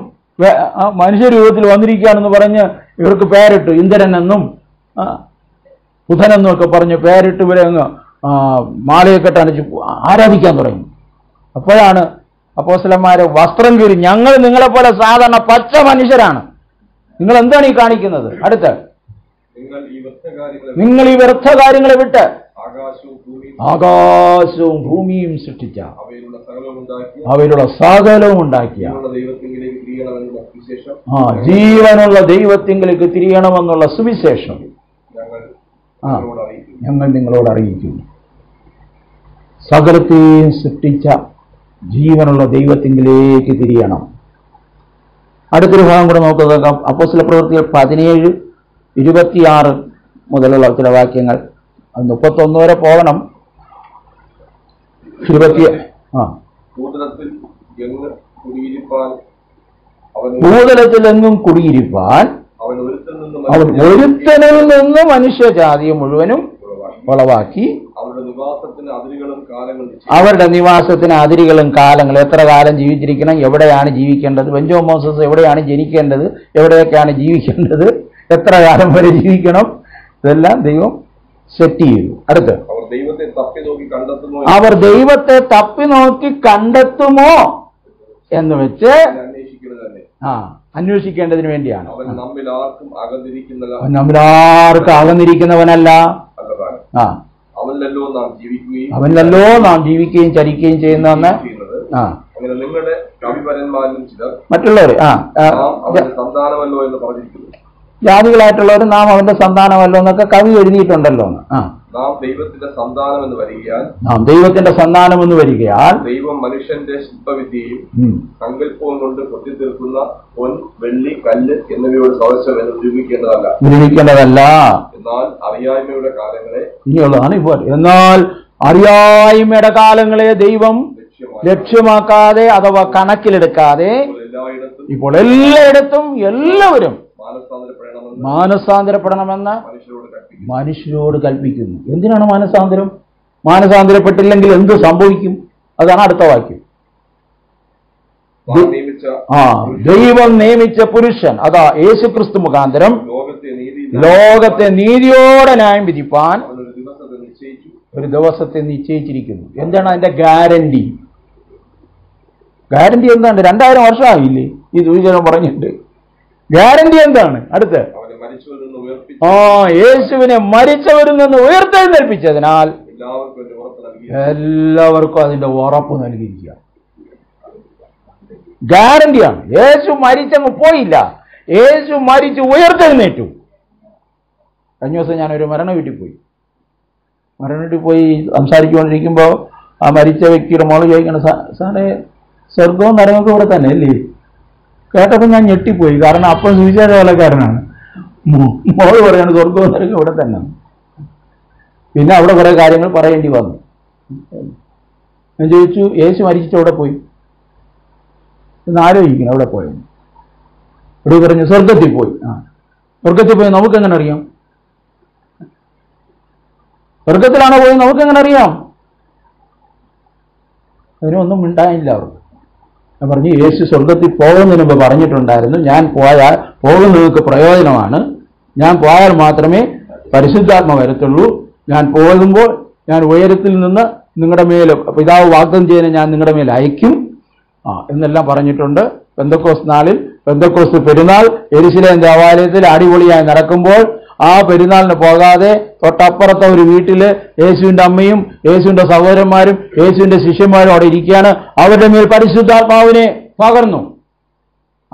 S1: മനുഷ്യരൂപത്തിൽ വന്നിരിക്കുകയാണെന്ന് പറഞ്ഞ് ഇവർക്ക് പേരിട്ട് ഇന്ദ്രൻ എന്നും ബുധനെന്നും ഒക്കെ പറഞ്ഞ് പേരിട്ട് ഇവരെ അങ്ങ് മാലയൊക്കെ അണിച്ച് ആരാധിക്കാൻ തുടങ്ങി അപ്പോഴാണ് അപ്പോസലന്മാരെ വസ്ത്രം കീറി ഞങ്ങൾ നിങ്ങളെപ്പോലെ സാധാരണ പച്ച മനുഷ്യരാണ് നിങ്ങൾ എന്താണ് ഈ കാണിക്കുന്നത് അടുത്ത്
S2: നിങ്ങൾ ഈ വ്യർത്ഥ കാര്യങ്ങളെ
S1: വിട്ട് ആകാശവും ഭൂമിയും സൃഷ്ടിച്ച
S2: അവയിലുള്ള സകലവും ഉണ്ടാക്കിയ ആ ജീവനുള്ള
S1: ദൈവത്തിങ്കിലേക്ക് തിരിയണമെന്നുള്ള സുവിശേഷം ആ ഞങ്ങൾ നിങ്ങളോട് അറിയിക്കുന്നു സകലത്തെയും സൃഷ്ടിച്ച ജീവനുള്ള ദൈവത്തിങ്കിലേക്ക് തിരിയണം അടുത്തൊരു ഭാഗം കൂടെ നോക്കുക അപ്പോസിലെ പ്രവൃത്തികൾ പതിനേഴ് ഇരുപത്തിയാറ് മുതലുള്ള ചില വാക്യങ്ങൾ അത് ഒന്ന് വരെ പോകണം ഇരുപത്തി ആ
S2: ഭൂതലത്തിൽ
S1: എങ്ങും കുടിയിരിപ്പാൻ
S2: അവൻ ഒരുത്തനിൽ
S1: നിന്ന് മനുഷ്യജാതിയെ മുഴുവനും ഉളവാക്കി അവരുടെ നിവാസത്തിന് അതിരികളും കാലങ്ങളും എത്ര കാലം ജീവിച്ചിരിക്കണം എവിടെയാണ് ജീവിക്കേണ്ടത് ബെഞ്ചോ മോസസ് എവിടെയാണ് ജനിക്കേണ്ടത് എവിടെയൊക്കെയാണ് ജീവിക്കേണ്ടത് എത്ര കാലം വരെ ജീവിക്കണം ഇതെല്ലാം ദൈവം സെറ്റ് ചെയ്യുന്നു അടുത്ത്
S2: അവർ ദൈവത്തെ
S1: തപ്പി നോക്കി കണ്ടെത്തുമോ എന്ന് വെച്ച് ആ അന്വേഷിക്കേണ്ടതിന് വേണ്ടിയാണ് നമ്മിൽ അകന്നിരിക്കുന്നവനല്ല ആ
S2: അവനല്ലോ നാം
S1: ജീവിക്കുകയും ചരിക്കുകയും ചെയ്യുന്നതെന്ന് ആ
S2: നിങ്ങളുടെ മറ്റുള്ളവർ ആ
S1: ജാതികളായിട്ടുള്ളവർ നാം അവന്റെ സന്താനമല്ലോ എന്നൊക്കെ കവി എഴുതിയിട്ടുണ്ടല്ലോ ആ
S2: നാം ദൈവത്തിന്റെ സന്താനം എന്ന് വരികയാൽ
S1: നാം ദൈവത്തിന്റെ സന്താനം എന്ന് വരികയാൽ
S2: ദൈവം മനുഷ്യന്റെ ശില്പവിദ്യയും സങ്കല്പവും കൊണ്ട് കൊത്തിത്തീർക്കുന്ന പൊൻ വെള്ളി കല്ല് എന്നിവയോട് സദസ്യമെന്ന് നിരൂപിക്കേണ്ടതല്ല നിരൂപിക്കേണ്ടതല്ല എന്നാൽ അറിയായ്മയുടെ കാലങ്ങളെ
S1: ഇനിയുള്ളതാണ് ഇപ്പോൾ എന്നാൽ അറിയായ്മയുടെ കാലങ്ങളെ ദൈവം ലക്ഷ്യമാക്കാതെ അഥവാ കണക്കിലെടുക്കാതെ ഇപ്പോൾ എല്ലായിടത്തും എല്ലാവരും മാനസാന്തരപ്പെടണമെന്ന് മനുഷ്യരോട് കൽപ്പിക്കുന്നു എന്തിനാണ് മാനസാന്തരം മാനസാന്തരപ്പെട്ടില്ലെങ്കിൽ എന്ത് സംഭവിക്കും അതാണ് അടുത്ത വാക്യം ആ ദൈവം നിയമിച്ച പുരുഷൻ അതാ യേശു ക്രിസ്തു മുഖാന്തരം ലോകത്തെ നീതിയോടെ ന്യായം വിധിപ്പാൻ ഒരു ദിവസത്തെ നിശ്ചയിച്ചിരിക്കുന്നു എന്താണ് അതിന്റെ ഗ്യാരണ്ടി ഗ്യാരണ്ടി എന്താണ് രണ്ടായിരം വർഷമായില്ലേ ഈ ദുരിതനം പറഞ്ഞിട്ട് ഗ്യാരണ്ടി എന്താണ് അടുത്ത് ആ യേശുവിനെ മരിച്ചവരിൽ നിന്ന് ഉയർത്തെഴുന്നേൽപ്പിച്ചതിനാൽ എല്ലാവർക്കും അതിന്റെ ഉറപ്പ് നൽകിയിരിക്കുക ഗ്യാരണ്ടിയാണ് യേശു മരിച്ചങ്ങ് പോയില്ല യേശു മരിച്ച് ഉയർത്തെഴുന്നേറ്റു കഴിഞ്ഞ ദിവസം ഞാനൊരു മരണ വീട്ടിൽ പോയി മരണ വീട്ടിൽ പോയി സംസാരിച്ചുകൊണ്ടിരിക്കുമ്പോൾ ആ മരിച്ച വ്യക്തിയുടെ മോള് ചോദിക്കണം സാറേ സ്വർഗവും നരകൊക്കെ ഇവിടെ തന്നെ അല്ലേ കേട്ടപ്പോൾ ഞാൻ ഞെട്ടിപ്പോയി കാരണം അപ്പം സുവിശേഷവേലക്കാരനാണ് മോള് പറയാണ് സ്വർഗവും നരകം ഇവിടെ തന്നെ പിന്നെ അവിടെ കുറേ കാര്യങ്ങൾ പറയേണ്ടി വന്നു ഞാൻ ചോദിച്ചു യേശു മരിച്ചിട്ട് അവിടെ പോയി എന്ന് ആലോചിക്കണം അവിടെ പോയി ഇവിടെ പറഞ്ഞു സ്വർഗത്തിൽ പോയി ആ സ്വർഗത്തിൽ പോയി നമുക്കെങ്ങനെ അറിയാം സ്വർഗത്തിലാണോ പോയി നമുക്കെങ്ങനെ അറിയാം അതിനൊന്നും മിണ്ടാനില്ല അവർക്ക് ഞാൻ പറഞ്ഞു യേശു സ്വർഗത്തിൽ പോകുന്നതിന് മുമ്പ് പറഞ്ഞിട്ടുണ്ടായിരുന്നു ഞാൻ പോയാൽ പോകുന്നതൊക്കെ പ്രയോജനമാണ് ഞാൻ പോയാൽ മാത്രമേ പരിശുദ്ധാത്മ വരത്തുള്ളൂ ഞാൻ പോകുമ്പോൾ ഞാൻ ഉയരത്തിൽ നിന്ന് നിങ്ങളുടെ മേൽ പിതാവ് വാഗ്ദം ചെയ്യുന്ന ഞാൻ നിങ്ങളുടെ മേൽ അയക്കും ആ എന്നെല്ലാം പറഞ്ഞിട്ടുണ്ട് ബന്ധക്കോസ് നാളിൽ ബന്ധക്കോസ് പെരുന്നാൾ എരിശിലേം ദേവാലയത്തിൽ അടിപൊളിയായി നടക്കുമ്പോൾ ആ പെരുന്നാളിന് പോകാതെ തൊട്ടപ്പുറത്തെ ഒരു വീട്ടിൽ യേശുവിൻ്റെ അമ്മയും യേശുവിൻ്റെ സഹോദരന്മാരും യേശുവിൻ്റെ ശിഷ്യന്മാരും അവിടെ ഇരിക്കുകയാണ് അവരുടെ മേൽ പരിശുദ്ധാത്മാവിനെ പകർന്നു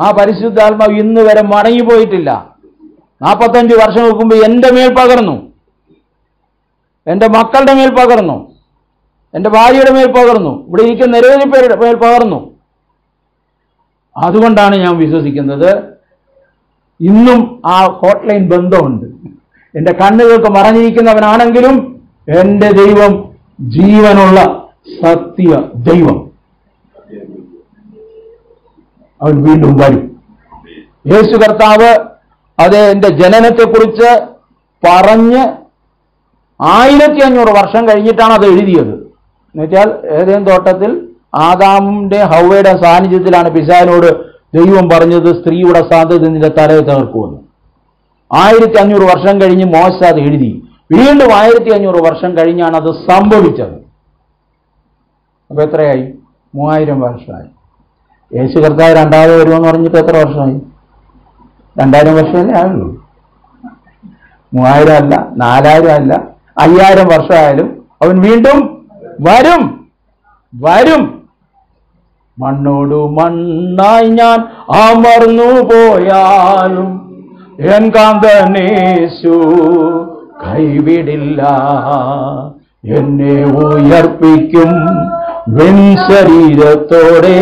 S1: ആ പരിശുദ്ധാത്മാവ് ഇന്ന് വരെ മടങ്ങിപ്പോയിട്ടില്ല നാൽപ്പത്തഞ്ച് വർഷം നോക്കുമ്പോൾ എൻ്റെ മേൽ പകർന്നു എൻ്റെ മക്കളുടെ മേൽ പകർന്നു എൻ്റെ ഭാര്യയുടെ മേൽ പകർന്നു ഇവിടെ ഇരിക്കുന്ന നിരവധി പേരുടെ മേൽ പകർന്നു അതുകൊണ്ടാണ് ഞാൻ വിശ്വസിക്കുന്നത് ഇന്നും ആ ഹോട്ട്ലൈൻ ലൈൻ ബന്ധമുണ്ട് എൻ്റെ കണ്ണുകൾക്ക് മറഞ്ഞിരിക്കുന്നവനാണെങ്കിലും എൻ്റെ ദൈവം ജീവനുള്ള സത്യ ദൈവം അവൻ വീണ്ടും വരും യേശു കർത്താവ് അത് എൻ്റെ ജനനത്തെക്കുറിച്ച് പറഞ്ഞ് ആയിരത്തി അഞ്ഞൂറ് വർഷം കഴിഞ്ഞിട്ടാണ് അത് എഴുതിയത് എന്നുവെച്ചാൽ ഏതെങ്കിലും തോട്ടത്തിൽ ആദാമിന്റെ ഹൗവയുടെ സാന്നിധ്യത്തിലാണ് പിശാനോട് ദൈവം പറഞ്ഞത് സ്ത്രീയുടെ സാധ്യത നിന്റെ തലയെ തകർക്കുമെന്ന് ആയിരത്തി അഞ്ഞൂറ് വർഷം കഴിഞ്ഞ് മോശ അത് എഴുതി വീണ്ടും ആയിരത്തി അഞ്ഞൂറ് വർഷം കഴിഞ്ഞാണ് അത് സംഭവിച്ചത് അപ്പോൾ എത്രയായി മൂവായിരം വർഷമായി യേശു കർത്താവ് രണ്ടാമത് വരുമെന്ന് പറഞ്ഞിട്ട് എത്ര വർഷമായി രണ്ടായിരം വർഷമല്ലേ ആയുള്ളൂ മൂവായിരം അല്ല നാലായിരം അല്ല അയ്യായിരം വർഷമായാലും അവൻ വീണ്ടും വരും വരും മണ്ണോടു മണ്ണായി ഞാൻ അമർന്നു പോയാലും എൻ കാന്തനേശു കൈവിടില്ല എന്നെ ഉയർപ്പിക്കും ശരീരത്തോടെ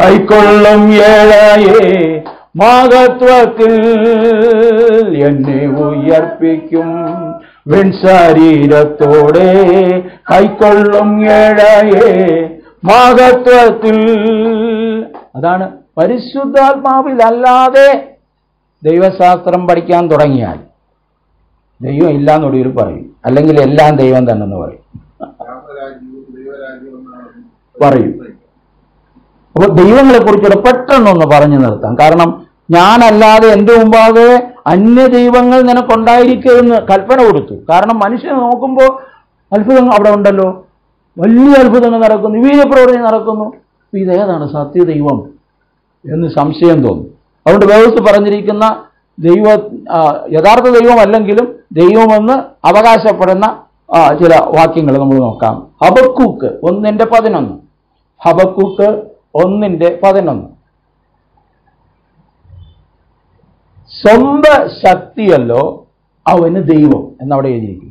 S1: കൈക്കൊള്ളും ഏഴയെ മഹത്വത്തിൽ എന്നെ ഉയർപ്പിക്കും ശരീരത്തോടെ കൈക്കൊള്ളും ഏഴയെ മഹത്വത്തിൽ അതാണ് പരിശുദ്ധാത്മാവിലല്ലാതെ ദൈവശാസ്ത്രം പഠിക്കാൻ തുടങ്ങിയാൽ ദൈവം ഇല്ല എന്നൊടുവിൽ പറയും അല്ലെങ്കിൽ എല്ലാം ദൈവം എന്ന് പറയും പറയും അപ്പോൾ ദൈവങ്ങളെക്കുറിച്ചുകൂടെ പെട്ടെന്നൊന്ന് പറഞ്ഞു നിർത്താം കാരണം ഞാനല്ലാതെ എൻ്റെ മുമ്പാകെ അന്യ ദൈവങ്ങൾ നിനക്കുണ്ടായിരിക്കുമെന്ന് കൽപ്പന കൊടുത്തു കാരണം മനുഷ്യനെ നോക്കുമ്പോൾ അത്ഭുതം അവിടെ ഉണ്ടല്ലോ വലിയ അത്ഭുതങ്ങൾ നടക്കുന്നു വീര പ്രവർത്തി നടക്കുന്നു ഇതേതാണ് സത്യദൈവം എന്ന് സംശയം തോന്നും അതുകൊണ്ട് വേദത്ത് പറഞ്ഞിരിക്കുന്ന ദൈവ യഥാർത്ഥ ദൈവമല്ലെങ്കിലും ദൈവമെന്ന് അവകാശപ്പെടുന്ന ചില വാക്യങ്ങൾ നമ്മൾ നോക്കാം ഹബക്കൂക്ക് ഒന്നിൻ്റെ പതിനൊന്ന് ഹബക്കൂക്ക് ഒന്നിൻ്റെ പതിനൊന്ന് സ്വന്ത ശക്തിയല്ലോ അവന് ദൈവം എന്നവിടെ എഴുതിയിരിക്കുന്നു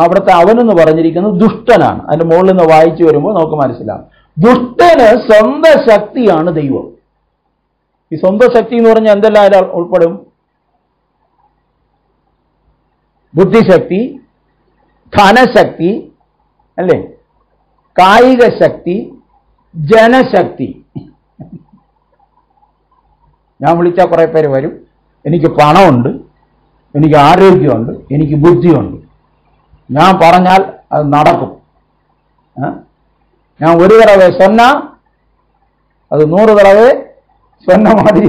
S1: അവിടുത്തെ അവനെന്ന് പറഞ്ഞിരിക്കുന്നത് ദുഷ്ടനാണ് അതിൻ്റെ മുകളിൽ നിന്ന് വായിച്ചു വരുമ്പോൾ നമുക്ക് മനസ്സിലാവും ദുഷ്ടന് സ്വന്തം ശക്തിയാണ് ദൈവം ഈ സ്വന്തം ശക്തി എന്ന് പറഞ്ഞാൽ എന്തെല്ലാം ഉൾപ്പെടും ബുദ്ധിശക്തി ധനശക്തി അല്ലേ കായിക ശക്തി ജനശക്തി ഞാൻ വിളിച്ചാൽ കുറേ പേര് വരും എനിക്ക് പണമുണ്ട് എനിക്ക് ആരോഗ്യമുണ്ട് എനിക്ക് ബുദ്ധിയുണ്ട് ഞാൻ പറഞ്ഞാൽ അത് നടക്കും ഞാൻ ഒരു தடவை സ്വന്ന അത് നൂറ് தடவை சொன்ன மாதிரி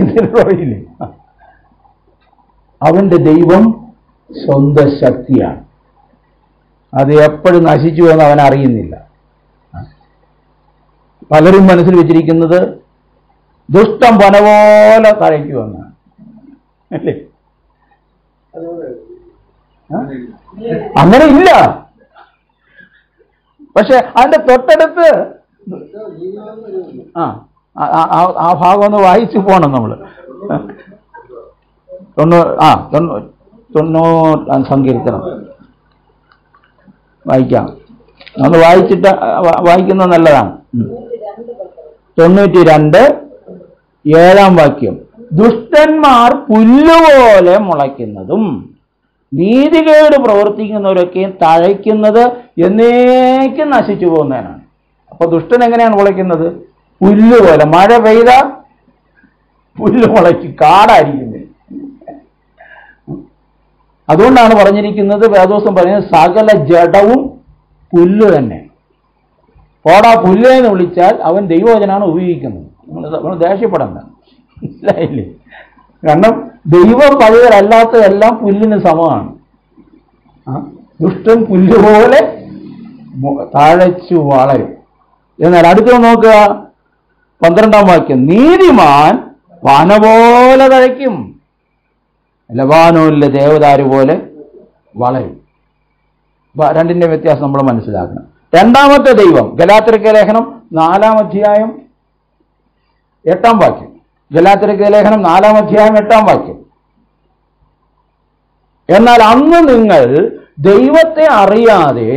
S1: അവന്റെ ദൈവം സ്വന്ത ശക്തിയാണ് അത് എപ്പോഴും നശിച്ചു എന്ന് അവൻ അറിയുന്നില്ല പലരും മനസ്സിൽ വെച്ചിരിക്കുന്നത് ദുഷ്ടം പനപോലെ പോലെ തഴയ്ക്കുമെന്നാണ് അല്ലേ അങ്ങനെ ഇല്ല പക്ഷെ അതിന്റെ തൊട്ടടുത്ത് ആ ആ ഭാഗം ഒന്ന് വായിച്ചു പോകണം നമ്മൾ തൊണ്ണൂറ് ആ തൊണ്ണൂറ് തൊണ്ണൂറ് സങ്കീർത്തനം വായിക്കാം നമ്മൾ വായിച്ചിട്ട് വായിക്കുന്നത് നല്ലതാണ് തൊണ്ണൂറ്റി രണ്ട് ഏഴാം വാക്യം ദുഷ്ടന്മാർ പുല്ലുപോലെ മുളയ്ക്കുന്നതും നീതികേട് പ്രവർത്തിക്കുന്നവരൊക്കെയും തഴയ്ക്കുന്നത് എന്നേക്കും നശിച്ചു പോകുന്നതിനാണ് അപ്പൊ ദുഷ്ടൻ എങ്ങനെയാണ് മുളയ്ക്കുന്നത് പുല്ല് പോലെ മഴ പെയ്ത പുല്ല് മുളയ്ക്കും കാടായിരിക്കുന്നത് അതുകൊണ്ടാണ് പറഞ്ഞിരിക്കുന്നത് വേദോസം പറയുന്നത് സകല ജഡവും പുല്ല് തന്നെ ഓടാ പുല്ലേ എന്ന് വിളിച്ചാൽ അവൻ ദൈവവചനാണ് ഉപയോഗിക്കുന്നത് നമ്മൾ നമ്മൾ ദേഷ്യപ്പെടണ്ട ഇല്ല ഇല്ലേ കാരണം ദൈവം പഴയതല്ലാത്തതെല്ലാം പുല്ലിന് സമമാണ് ദുഷ്ടൻ പുല്ലുപോലെ താഴച്ചു വളരും എന്നാൽ അടുത്ത നോക്കുക പന്ത്രണ്ടാം വാക്യം നീതിമാൻ വന പോലെ തഴയ്ക്കും ലബാനോനിലെ ദേവദാരു പോലെ വളരും രണ്ടിന്റെ വ്യത്യാസം നമ്മൾ മനസ്സിലാക്കണം രണ്ടാമത്തെ ദൈവം ഗലാത്തിരക്ക ലേഖനം നാലാം അധ്യായം എട്ടാം വാക്യം ജലാത്തിരക്ക് ലേഖനം നാലാം അധ്യായം എട്ടാം വാക്യം എന്നാൽ അന്ന് നിങ്ങൾ ദൈവത്തെ അറിയാതെ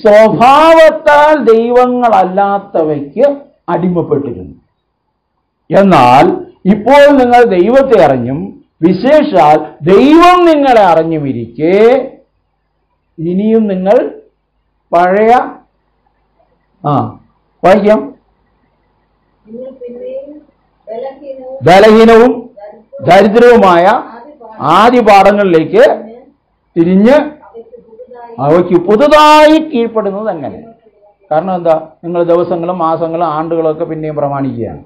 S1: സ്വഭാവത്താൽ ദൈവങ്ങളല്ലാത്തവയ്ക്ക് അടിമപ്പെട്ടിരുന്നു എന്നാൽ ഇപ്പോൾ നിങ്ങൾ ദൈവത്തെ അറിഞ്ഞും വിശേഷാൽ ദൈവം നിങ്ങളെ അറിഞ്ഞുമിരിക്കെ ഇനിയും നിങ്ങൾ പഴയ ആ വായിക്കാം ബലഹീനവും ദരിദ്രവുമായ ആദ്യ പാഠങ്ങളിലേക്ക് തിരിഞ്ഞ്
S3: അവയ്ക്ക് പുതുതായി
S1: കീഴ്പ്പെടുന്നത് എങ്ങനെ കാരണം എന്താ നിങ്ങൾ ദിവസങ്ങളും മാസങ്ങളും ആണ്ടുകളും ഒക്കെ പിന്നെയും പ്രമാണിക്കുകയാണ്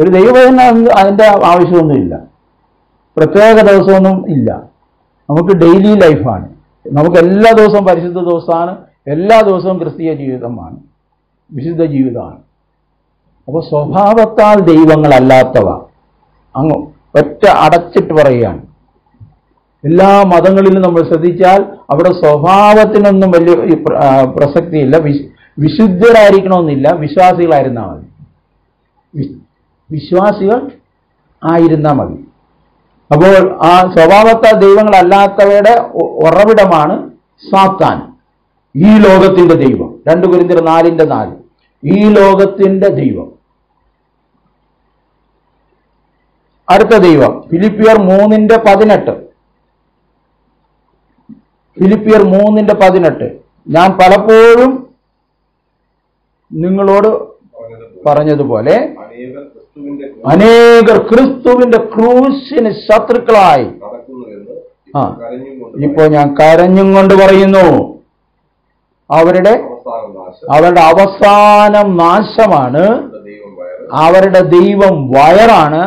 S1: ഒരു ദൈവവേദന അതിൻ്റെ ആവശ്യമൊന്നുമില്ല പ്രത്യേക ദിവസമൊന്നും ഇല്ല നമുക്ക് ഡെയിലി ലൈഫാണ് നമുക്ക് എല്ലാ ദിവസവും പരിശുദ്ധ ദിവസമാണ് എല്ലാ ദിവസവും ക്രിസ്തീയ ജീവിതമാണ് വിശുദ്ധ ജീവിതമാണ് അപ്പോൾ സ്വഭാവത്താൽ ദൈവങ്ങളല്ലാത്തവ അങ്ങ് ഒറ്റ അടച്ചിട്ട് പറയുകയാണ് എല്ലാ മതങ്ങളിലും നമ്മൾ ശ്രദ്ധിച്ചാൽ അവിടെ സ്വഭാവത്തിനൊന്നും വലിയ പ്രസക്തിയില്ല വിശുദ്ധരായിരിക്കണമെന്നില്ല വിശ്വാസികളായിരുന്നാൽ മതി വിശ്വാസികൾ ആയിരുന്നാൽ മതി അപ്പോൾ ആ സ്വഭാവത്താൽ ദൈവങ്ങളല്ലാത്തവയുടെ ഉറവിടമാണ് സാത്താൻ ഈ ലോകത്തിന്റെ ദൈവം രണ്ട് കുരിന്തിർ നാലിന്റെ നാല് ഈ ലോകത്തിന്റെ ദൈവം അടുത്ത ദൈവം ഫിലിപ്പിയർ മൂന്നിന്റെ പതിനെട്ട് ഫിലിപ്പിയർ മൂന്നിന്റെ പതിനെട്ട് ഞാൻ പലപ്പോഴും നിങ്ങളോട് പറഞ്ഞതുപോലെ
S2: അനേകർ
S1: ക്രിസ്തുവിന്റെ ക്രൂശിന് ശത്രുക്കളായി ആ ഇപ്പോ ഞാൻ കരഞ്ഞും കൊണ്ട് പറയുന്നു അവരുടെ അവരുടെ അവസാനം നാശമാണ് അവരുടെ ദൈവം വയറാണ്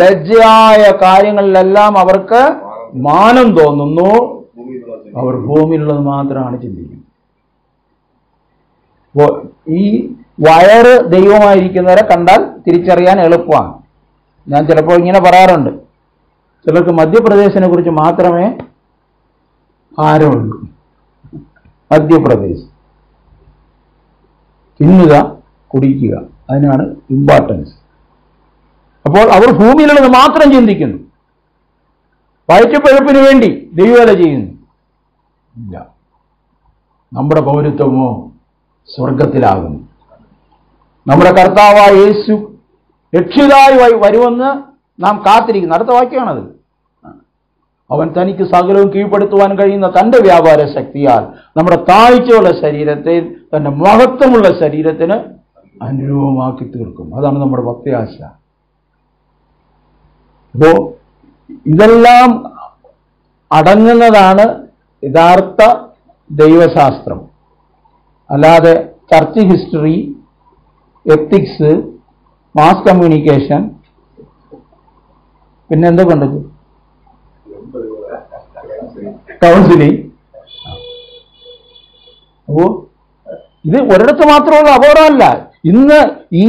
S1: ലജ്ജയായ കാര്യങ്ങളിലെല്ലാം അവർക്ക് മാനം തോന്നുന്നു അവർ ഭൂമിയിലുള്ളത് മാത്രമാണ് ചിന്തിക്കുന്നത് ഈ വയറ് ദൈവമായിരിക്കുന്നവരെ കണ്ടാൽ തിരിച്ചറിയാൻ എളുപ്പമാണ് ഞാൻ ചിലപ്പോൾ ഇങ്ങനെ പറയാറുണ്ട് ചിലർക്ക് മധ്യപ്രദേശിനെ കുറിച്ച് മാത്രമേ ആരമുള്ളൂ മധ്യപ്രദേശ് തിന്നുക കുടിക്കുക അതിനാണ് ഇമ്പോർട്ടൻസ് അപ്പോൾ അവർ ഭൂമിയിലുള്ളത് മാത്രം ചിന്തിക്കുന്നു വയറ്റപ്പഴുപ്പിന് വേണ്ടി ദൈവത ചെയ്യുന്നു ഇല്ല നമ്മുടെ പൗരത്വമോ സ്വർഗത്തിലാകുന്നു നമ്മുടെ കർത്താവായ യേശു രക്ഷിതായി വരുമെന്ന് നാം കാത്തിരിക്കുന്നു അടുത്ത വാക്യമാണത് അവൻ തനിക്ക് സകലവും കീഴ്പ്പെടുത്തുവാൻ കഴിയുന്ന തൻ്റെ വ്യാപാര ശക്തിയാൽ നമ്മുടെ താഴ്ചയുള്ള ശരീരത്തെ തൻ്റെ മഹത്വമുള്ള ശരീരത്തിന് അനുരൂപമാക്കി തീർക്കും അതാണ് നമ്മുടെ ഭക്തിയാശ അപ്പോ ഇതെല്ലാം അടങ്ങുന്നതാണ് യഥാർത്ഥ ദൈവശാസ്ത്രം അല്ലാതെ church history ethics mass communication പിന്നെ എന്താ കണ്ടത് കൗൺസിലിംഗ് അപ്പോ ഇത് ഒരിടത്ത് മാത്രമുള്ള അപകടമല്ല ഇന്ന് ഈ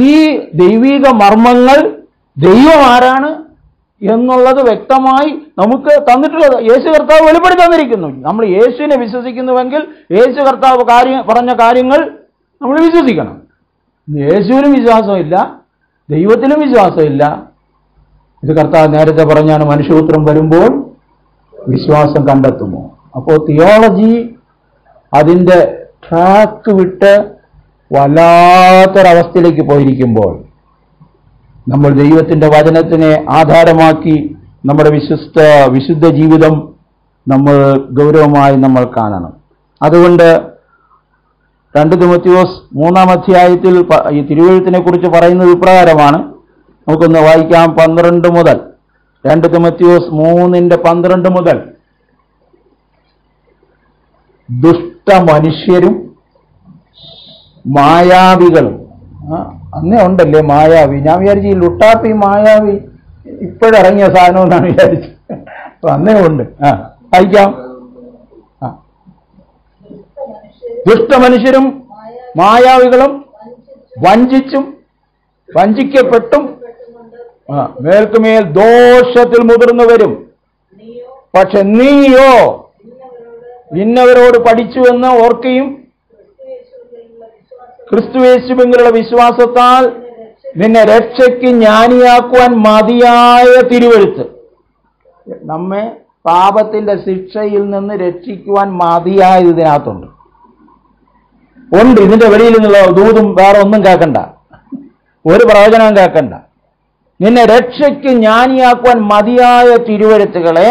S1: ദൈവീക മർമ്മങ്ങൾ ദൈവം ആരാണ് എന്നുള്ളത് വ്യക്തമായി നമുക്ക് തന്നിട്ടുള്ളത് യേശു കർത്താവ് വെളിപ്പെടുത്തി തന്നിരിക്കുന്നു നമ്മൾ യേശുവിനെ വിശ്വസിക്കുന്നുവെങ്കിൽ യേശു കർത്താവ് കാര്യം പറഞ്ഞ കാര്യങ്ങൾ നമ്മൾ വിശ്വസിക്കണം യേശുവിനും വിശ്വാസമില്ല ദൈവത്തിലും വിശ്വാസമില്ല ഇത് കർത്താവ് നേരത്തെ പറഞ്ഞാണ് മനുഷ്യപുത്രം വരുമ്പോൾ വിശ്വാസം കണ്ടെത്തുമോ അപ്പോൾ തിയോളജി അതിൻ്റെ ട്രാക്ക് വിട്ട് വല്ലാത്തൊരവസ്ഥയിലേക്ക് പോയിരിക്കുമ്പോൾ നമ്മൾ ദൈവത്തിൻ്റെ വചനത്തിനെ ആധാരമാക്കി നമ്മുടെ വിശ്വസ്ത വിശുദ്ധ ജീവിതം നമ്മൾ ഗൗരവമായി നമ്മൾ കാണണം അതുകൊണ്ട് രണ്ട് തിമത്യോസ് മൂന്നാം അധ്യായത്തിൽ ഈ തിരുവഴുത്തിനെ കുറിച്ച് പറയുന്നത് ഇപ്രകാരമാണ് നമുക്കൊന്ന് വായിക്കാം പന്ത്രണ്ട് മുതൽ രണ്ട് തിമത്യോസ് മൂന്നിൻ്റെ പന്ത്രണ്ട് മുതൽ ദുഷ്ട മനുഷ്യരും മായാവികൾ അന്നേ ഉണ്ടല്ലേ മായാവി ഞാൻ വിചാരിച്ചു ഈ ലുട്ടാപ്പി മായാവി ഇപ്പോഴിറങ്ങിയ സാധനം എന്നാണ് വിചാരിച്ചത് അപ്പൊ അന്നേ ഉണ്ട് ആ അയക്കാം ആ ദുഷ്ടമനുഷ്യരും മായാവികളും വഞ്ചിച്ചും വഞ്ചിക്കപ്പെട്ടും ആ മേൽക്കുമേൽ ദോഷത്തിൽ മുതിർന്നു വരും പക്ഷെ നീയോ ഇന്നവരോട് പഠിച്ചുവെന്ന് ഓർക്കുകയും ക്രിസ്തുവേശുവിലുള്ള വിശ്വാസത്താൽ നിന്നെ രക്ഷയ്ക്ക് ജ്ഞാനിയാക്കുവാൻ മതിയായ തിരുവെഴുത്ത് നമ്മെ പാപത്തിന്റെ ശിക്ഷയിൽ നിന്ന് രക്ഷിക്കുവാൻ മതിയായത് ഇതിനകത്തുണ്ട് ഉണ്ട് ഇതിന്റെ വെളിയിൽ നിന്നുള്ള ദൂതും വേറെ ഒന്നും കേൾക്കണ്ട ഒരു പ്രയോജനവും കേൾക്കണ്ട നിന്നെ രക്ഷയ്ക്ക് ജ്ഞാനിയാക്കുവാൻ മതിയായ തിരുവഴുത്തുകളെ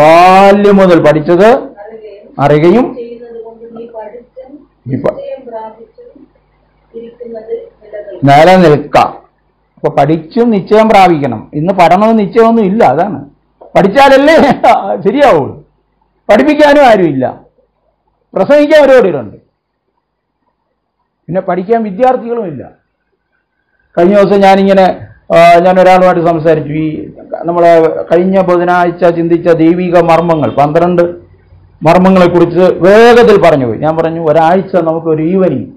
S1: ബാല്യം മുതൽ പഠിച്ചത് അറിയുകയും നിലനിൽക്ക അപ്പൊ പഠിച്ചും നിശ്ചയം പ്രാപിക്കണം ഇന്ന് പഠനവും നിശ്ചയമൊന്നും ഇല്ല അതാണ് പഠിച്ചാലല്ലേ <laughs> ശരിയാവുള്ളൂ പഠിപ്പിക്കാനും ആരുമില്ല പ്രസംഗിക്കാൻ പരിപാടികളുണ്ട് പിന്നെ പഠിക്കാൻ വിദ്യാർത്ഥികളുമില്ല കഴിഞ്ഞ ദിവസം ഞാനിങ്ങനെ ഞാൻ ഒരാളുമായിട്ട് സംസാരിച്ചു ഈ നമ്മളെ കഴിഞ്ഞ ബുധനാഴ്ച ചിന്തിച്ച ദൈവിക മർമ്മങ്ങൾ പന്ത്രണ്ട് മർമ്മങ്ങളെക്കുറിച്ച് വേഗത്തിൽ പറഞ്ഞു ഞാൻ പറഞ്ഞു ഒരാഴ്ച നമുക്ക് ഒരു ഈവനിങ്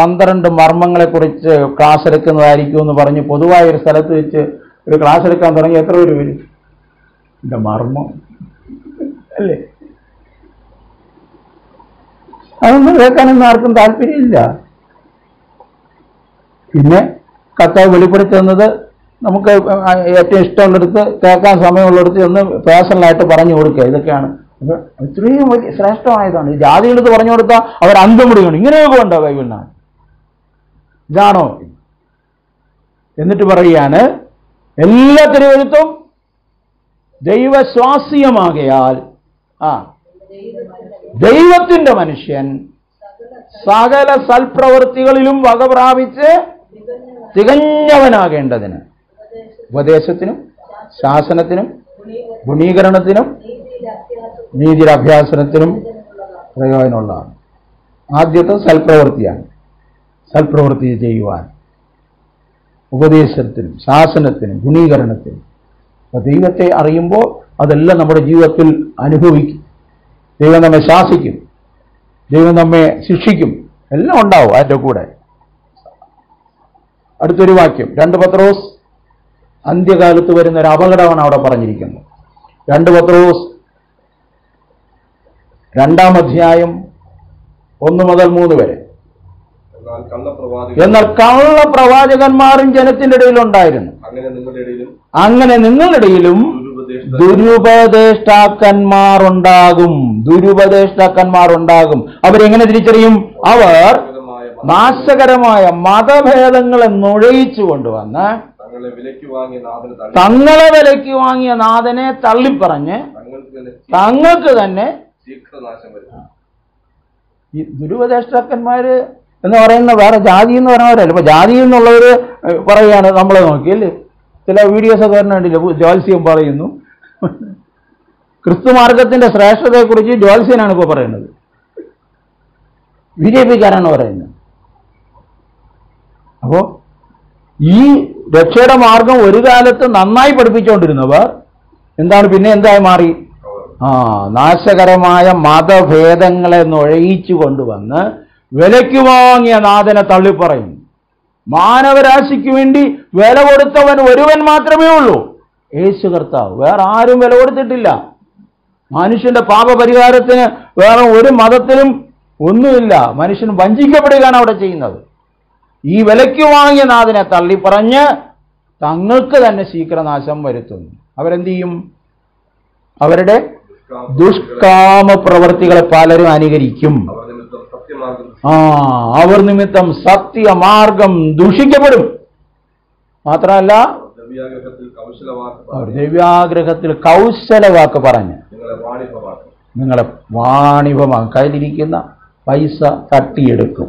S1: പന്ത്രണ്ട് മർമ്മങ്ങളെക്കുറിച്ച് ക്ലാസ് എടുക്കുന്നതായിരിക്കും എന്ന് പറഞ്ഞ് പൊതുവായ ഒരു സ്ഥലത്ത് വെച്ച് ഒരു ക്ലാസ് എടുക്കാൻ തുടങ്ങി എത്ര പേര് വരും എൻ്റെ മർമ്മം അല്ലേ അതൊന്നും കേൾക്കാനൊന്നും ആർക്കും താല്പര്യമില്ല പിന്നെ കർത്താവ് വെളിപ്പെടുത്തുന്നത് നമുക്ക് ഏറ്റവും ഇഷ്ടമുള്ളടുത്ത് കേൾക്കാൻ സമയമുള്ളടുത്ത് ഒന്ന് പേഴ്സണലായിട്ട് പറഞ്ഞു കൊടുക്കുക ഇതൊക്കെയാണ് ഇത്രയും വലിയ ശ്രേഷ്ഠമായതാണ് ഈ ജാതികൾ ഇത് പറഞ്ഞു കൊടുത്താൽ അവർ അന്തം മുടിക്കണം ഇങ്ങനെയൊക്കെ ഉണ്ടോ ബൈബിളിനാണ് ഇതാണോ എന്നിട്ട് പറയുകയാണ് എല്ലാ തിരുവഴുത്തും ദൈവസ്വാസ്യമാകയാൽ ആ ദൈവത്തിൻ്റെ മനുഷ്യൻ സകല സൽപ്രവൃത്തികളിലും വക പ്രാപിച്ച് തികഞ്ഞവനാകേണ്ടതിന് ഉപദേശത്തിനും ശാസനത്തിനും ഗുണീകരണത്തിനും
S3: നീതിയുടെ അഭ്യാസനത്തിനും
S1: പ്രയോജനമുള്ളതാണ് ആദ്യത്തെ സൽപ്രവൃത്തിയാണ് സൽപ്രവൃത്തി ചെയ്യുവാൻ ഉപദേശത്തിനും ശാസനത്തിനും ഗുണീകരണത്തിനും അപ്പൊ ദൈവത്തെ അറിയുമ്പോൾ അതെല്ലാം നമ്മുടെ ജീവിതത്തിൽ അനുഭവിക്കും ദൈവം നമ്മെ ശാസിക്കും ദൈവം നമ്മെ ശിക്ഷിക്കും എല്ലാം ഉണ്ടാവും അതിൻ്റെ കൂടെ അടുത്തൊരു വാക്യം രണ്ട് പത്രോസ് അന്ത്യകാലത്ത് വരുന്ന ഒരു അപകടമാണ് അവിടെ പറഞ്ഞിരിക്കുന്നത് രണ്ട് പത്രോസ് രണ്ടാം അധ്യായം ഒന്ന് മുതൽ മൂന്ന് വരെ എന്നാൽ കള്ള പ്രവാചകന്മാരും ജനത്തിന്റെ ഇടയിൽ ഉണ്ടായിരുന്നു അങ്ങനെ നിങ്ങളുടെ ഇടയിലും ദുരുപദേഷ്ടാക്കന്മാരുണ്ടാകും ദുരുപദേഷ്ടാക്കന്മാരുണ്ടാകും അവരെങ്ങനെ തിരിച്ചറിയും അവർ നാശകരമായ മതഭേദങ്ങളെ നുഴയിച്ചു കൊണ്ടുവന്ന്
S2: തങ്ങളെ വിലയ്ക്ക്
S1: വാങ്ങിയ നാഥനെ തള്ളിപ്പറഞ്ഞ് തങ്ങൾക്ക് തന്നെ
S2: ദീർഘനാശം വരുന്നത്
S1: ഈ ദുരുപദേഷ്ടാക്കന്മാര് എന്ന് പറയുന്ന വേറെ ജാതി എന്ന് പറയുന്നവരല്ല ഇപ്പൊ ജാതി എന്നുള്ളവർ പറയുകയാണ് നമ്മളെ നോക്കി അല്ലേ ചില വീഡിയോസ് ഒക്കെ വരണുണ്ടല്ലോ ജ്യോത്സ്യം പറയുന്നു ക്രിസ്തുമാർഗത്തിന്റെ കുറിച്ച് ജ്യോത്സ്യനാണ് ഇപ്പൊ പറയുന്നത് ബി ജെ പിക്കാരാണ് പറയുന്നത് അപ്പോൾ ഈ രക്ഷയുടെ മാർഗം ഒരു കാലത്ത് നന്നായി പഠിപ്പിച്ചുകൊണ്ടിരുന്നവർ എന്താണ് പിന്നെ എന്തായി മാറി ആ നാശകരമായ മതഭേദങ്ങളെ നൊഴയിച്ചു കൊണ്ടുവന്ന് വിലയ്ക്ക് വാങ്ങിയ നാഥനെ തള്ളിപ്പറയും മാനവരാശിക്ക് വേണ്ടി വില കൊടുത്തവൻ ഒരുവൻ മാത്രമേ ഉള്ളൂ യേശു കർത്താവ് വേറെ ആരും വില കൊടുത്തിട്ടില്ല മനുഷ്യന്റെ പാപപരിഹാരത്തിന് വേറെ ഒരു മതത്തിലും ഒന്നുമില്ല മനുഷ്യൻ വഞ്ചിക്കപ്പെടുകയാണ് അവിടെ ചെയ്യുന്നത് ഈ വിലയ്ക്ക് വാങ്ങിയ നാഥനെ തള്ളിപ്പറഞ്ഞ് തങ്ങൾക്ക് തന്നെ ശീക്രനാശം വരുത്തുന്നു അവരെന്ത് ചെയ്യും അവരുടെ ദുഷ്കാമ പ്രവർത്തികളെ പലരും അനുകരിക്കും ആ അവർ നിമിത്തം സത്യമാർഗം ദുഷിക്കപ്പെടും മാത്രമല്ല ദിവ്യാഗ്രഹത്തിൽ കൗശലവാക്ക് വാക്ക് പറഞ്ഞ് നിങ്ങളെ വാണിഭമാകും കയ്യിലിരിക്കുന്ന പൈസ തട്ടിയെടുക്കും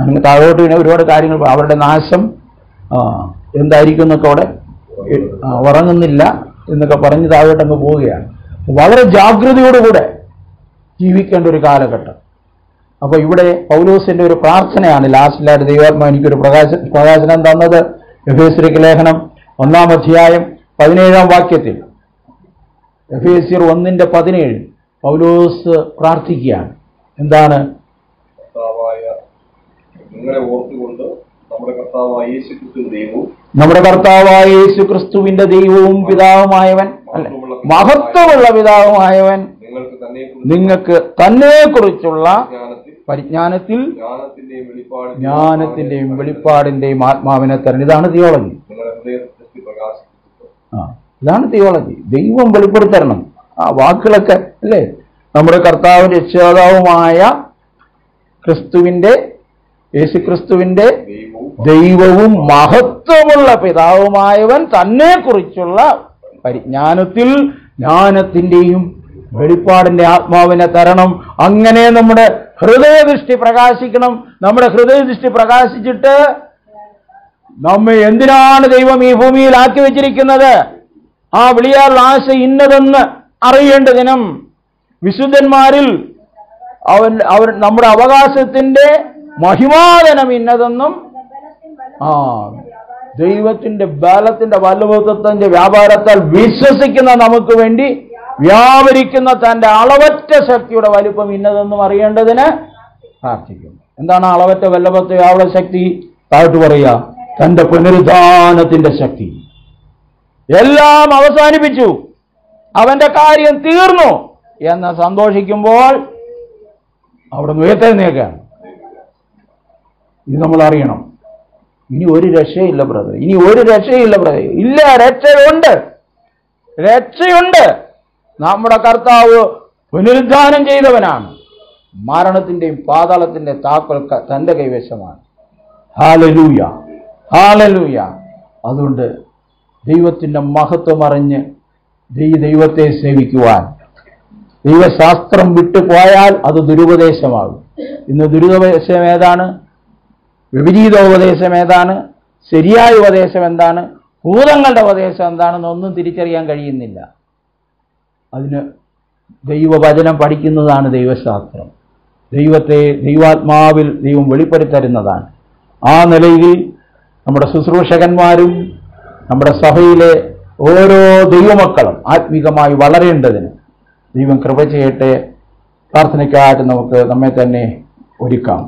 S1: അങ്ങനെ താഴോട്ട് പിന്നെ ഒരുപാട് കാര്യങ്ങൾ അവരുടെ നാശം എന്തായിരിക്കും എന്നൊക്കെ അവിടെ ഉറങ്ങുന്നില്ല എന്നൊക്കെ പറഞ്ഞ് താഴോട്ട് അങ്ങ് പോവുകയാണ് വളരെ ജാഗ്രതയോടുകൂടെ ജീവിക്കേണ്ട ഒരു കാലഘട്ടം അപ്പൊ ഇവിടെ പൗലോസിന്റെ ഒരു പ്രാർത്ഥനയാണ് ലാസ്റ്റിലായിട്ട് ദൈവാത്മാ എനിക്കൊരു പ്രകാശ പ്രകാശനം തന്നത് എഫേസ്യർക്ക് ലേഖനം ഒന്നാം അധ്യായം പതിനേഴാം വാക്യത്തിൽ എഫേസ്യർ ഒന്നിന്റെ പതിനേഴ് പൗലോസ് പ്രാർത്ഥിക്കുകയാണ് എന്താണ്
S2: നിങ്ങളെ ഓർത്തുകൊണ്ട്
S1: നമ്മുടെ കർത്താവായ യേശു ക്രിസ്തുവിന്റെ ദൈവവും പിതാവുമായവൻ അല്ലെ മഹത്വമുള്ള പിതാവുമായവൻ നിങ്ങൾക്ക് തന്നെ കുറിച്ചുള്ള പരിജ്ഞാനത്തിൽ
S2: ജ്ഞാനത്തിന്റെയും
S1: വെളിപ്പാടിന്റെയും ആത്മാവിനെ തരണം ഇതാണ് തിയോളജി ആ ഇതാണ് തിയോളജി ദൈവം വെളിപ്പെടുത്തരണം ആ വാക്കുകളൊക്കെ അല്ലേ നമ്മുടെ കർത്താവിന്റെ രക്ഷാതാവുമായ ക്രിസ്തുവിന്റെ യേശുക്രിസ്തുവിന്റെ ദൈവവും മഹത്വമുള്ള പിതാവുമായവൻ തന്നെ കുറിച്ചുള്ള പരിജ്ഞാനത്തിൽ ജ്ഞാനത്തിൻ്റെയും വെളിപ്പാടിന്റെ ആത്മാവിനെ തരണം അങ്ങനെ നമ്മുടെ ഹൃദയദൃഷ്ടി പ്രകാശിക്കണം നമ്മുടെ ഹൃദയദൃഷ്ടി പ്രകാശിച്ചിട്ട് നമ്മെ എന്തിനാണ് ദൈവം ഈ ഭൂമിയിൽ ആക്കി വെച്ചിരിക്കുന്നത് ആ വിളിയാൽ ആശ ഇന്നതെന്ന് അറിയേണ്ടതിനും വിശുദ്ധന്മാരിൽ അവൻ അവർ നമ്മുടെ അവകാശത്തിന്റെ മഹിമാതനം ഇന്നതെന്നും ആ ദൈവത്തിന്റെ ബലത്തിന്റെ വലുപത്വത്തിന്റെ വ്യാപാരത്താൽ വിശ്വസിക്കുന്ന നമുക്ക് വേണ്ടി വ്യാപരിക്കുന്ന തന്റെ അളവറ്റ ശക്തിയുടെ വലിപ്പം ഇന്നതെന്നും അറിയേണ്ടതിന് പ്രാർത്ഥിക്കുന്നു എന്താണ് അളവറ്റ വല്ലഭത്തെ അവളെ ശക്തി താഴ്ത്തു പറയുക തന്റെ പുനരുദ്ധാനത്തിന്റെ ശക്തി എല്ലാം അവസാനിപ്പിച്ചു അവന്റെ കാര്യം തീർന്നു എന്ന് സന്തോഷിക്കുമ്പോൾ അവിടെ ഉയർത്തെഴുന്നേക്കാണ് ഇത് നമ്മൾ അറിയണം ഇനി ഒരു രക്ഷയില്ല ബ്രദർ ഇനി ഒരു രക്ഷയില്ല ബ്രദർ ഇല്ല രക്ഷയുണ്ട് രക്ഷയുണ്ട് നമ്മുടെ കർത്താവ് പുനരുദ്ധാനം ചെയ്തവനാണ് മരണത്തിന്റെയും പാതാളത്തിന്റെ താക്കോൽ തന്റെ കൈവശമാണ് ഹാലലൂയ ഹാലലൂയ അതുകൊണ്ട് ദൈവത്തിന്റെ മഹത്വം അറിഞ്ഞ് ദൈവത്തെ സേവിക്കുവാൻ ദൈവശാസ്ത്രം വിട്ടുപോയാൽ പോയാൽ അത് ദുരുപദേശമാകും ഇന്ന് ദുരുപദേശം ഏതാണ് വിപരീതോപദേശം ഏതാണ് ശരിയായ ഉപദേശം എന്താണ് ഭൂതങ്ങളുടെ ഉപദേശം എന്താണെന്നൊന്നും തിരിച്ചറിയാൻ കഴിയുന്നില്ല അതിന് ദൈവവചനം പഠിക്കുന്നതാണ് ദൈവശാസ്ത്രം ദൈവത്തെ ദൈവാത്മാവിൽ ദൈവം വെളിപ്പെടുത്തരുന്നതാണ് ആ നിലയിൽ നമ്മുടെ ശുശ്രൂഷകന്മാരും നമ്മുടെ സഭയിലെ ഓരോ ദൈവമക്കളും ആത്മീകമായി വളരേണ്ടതിന് ദൈവം കൃപ ചെയ്യട്ടെ പ്രാർത്ഥനയ്ക്കായിട്ട് നമുക്ക് നമ്മെ തന്നെ ഒരുക്കാം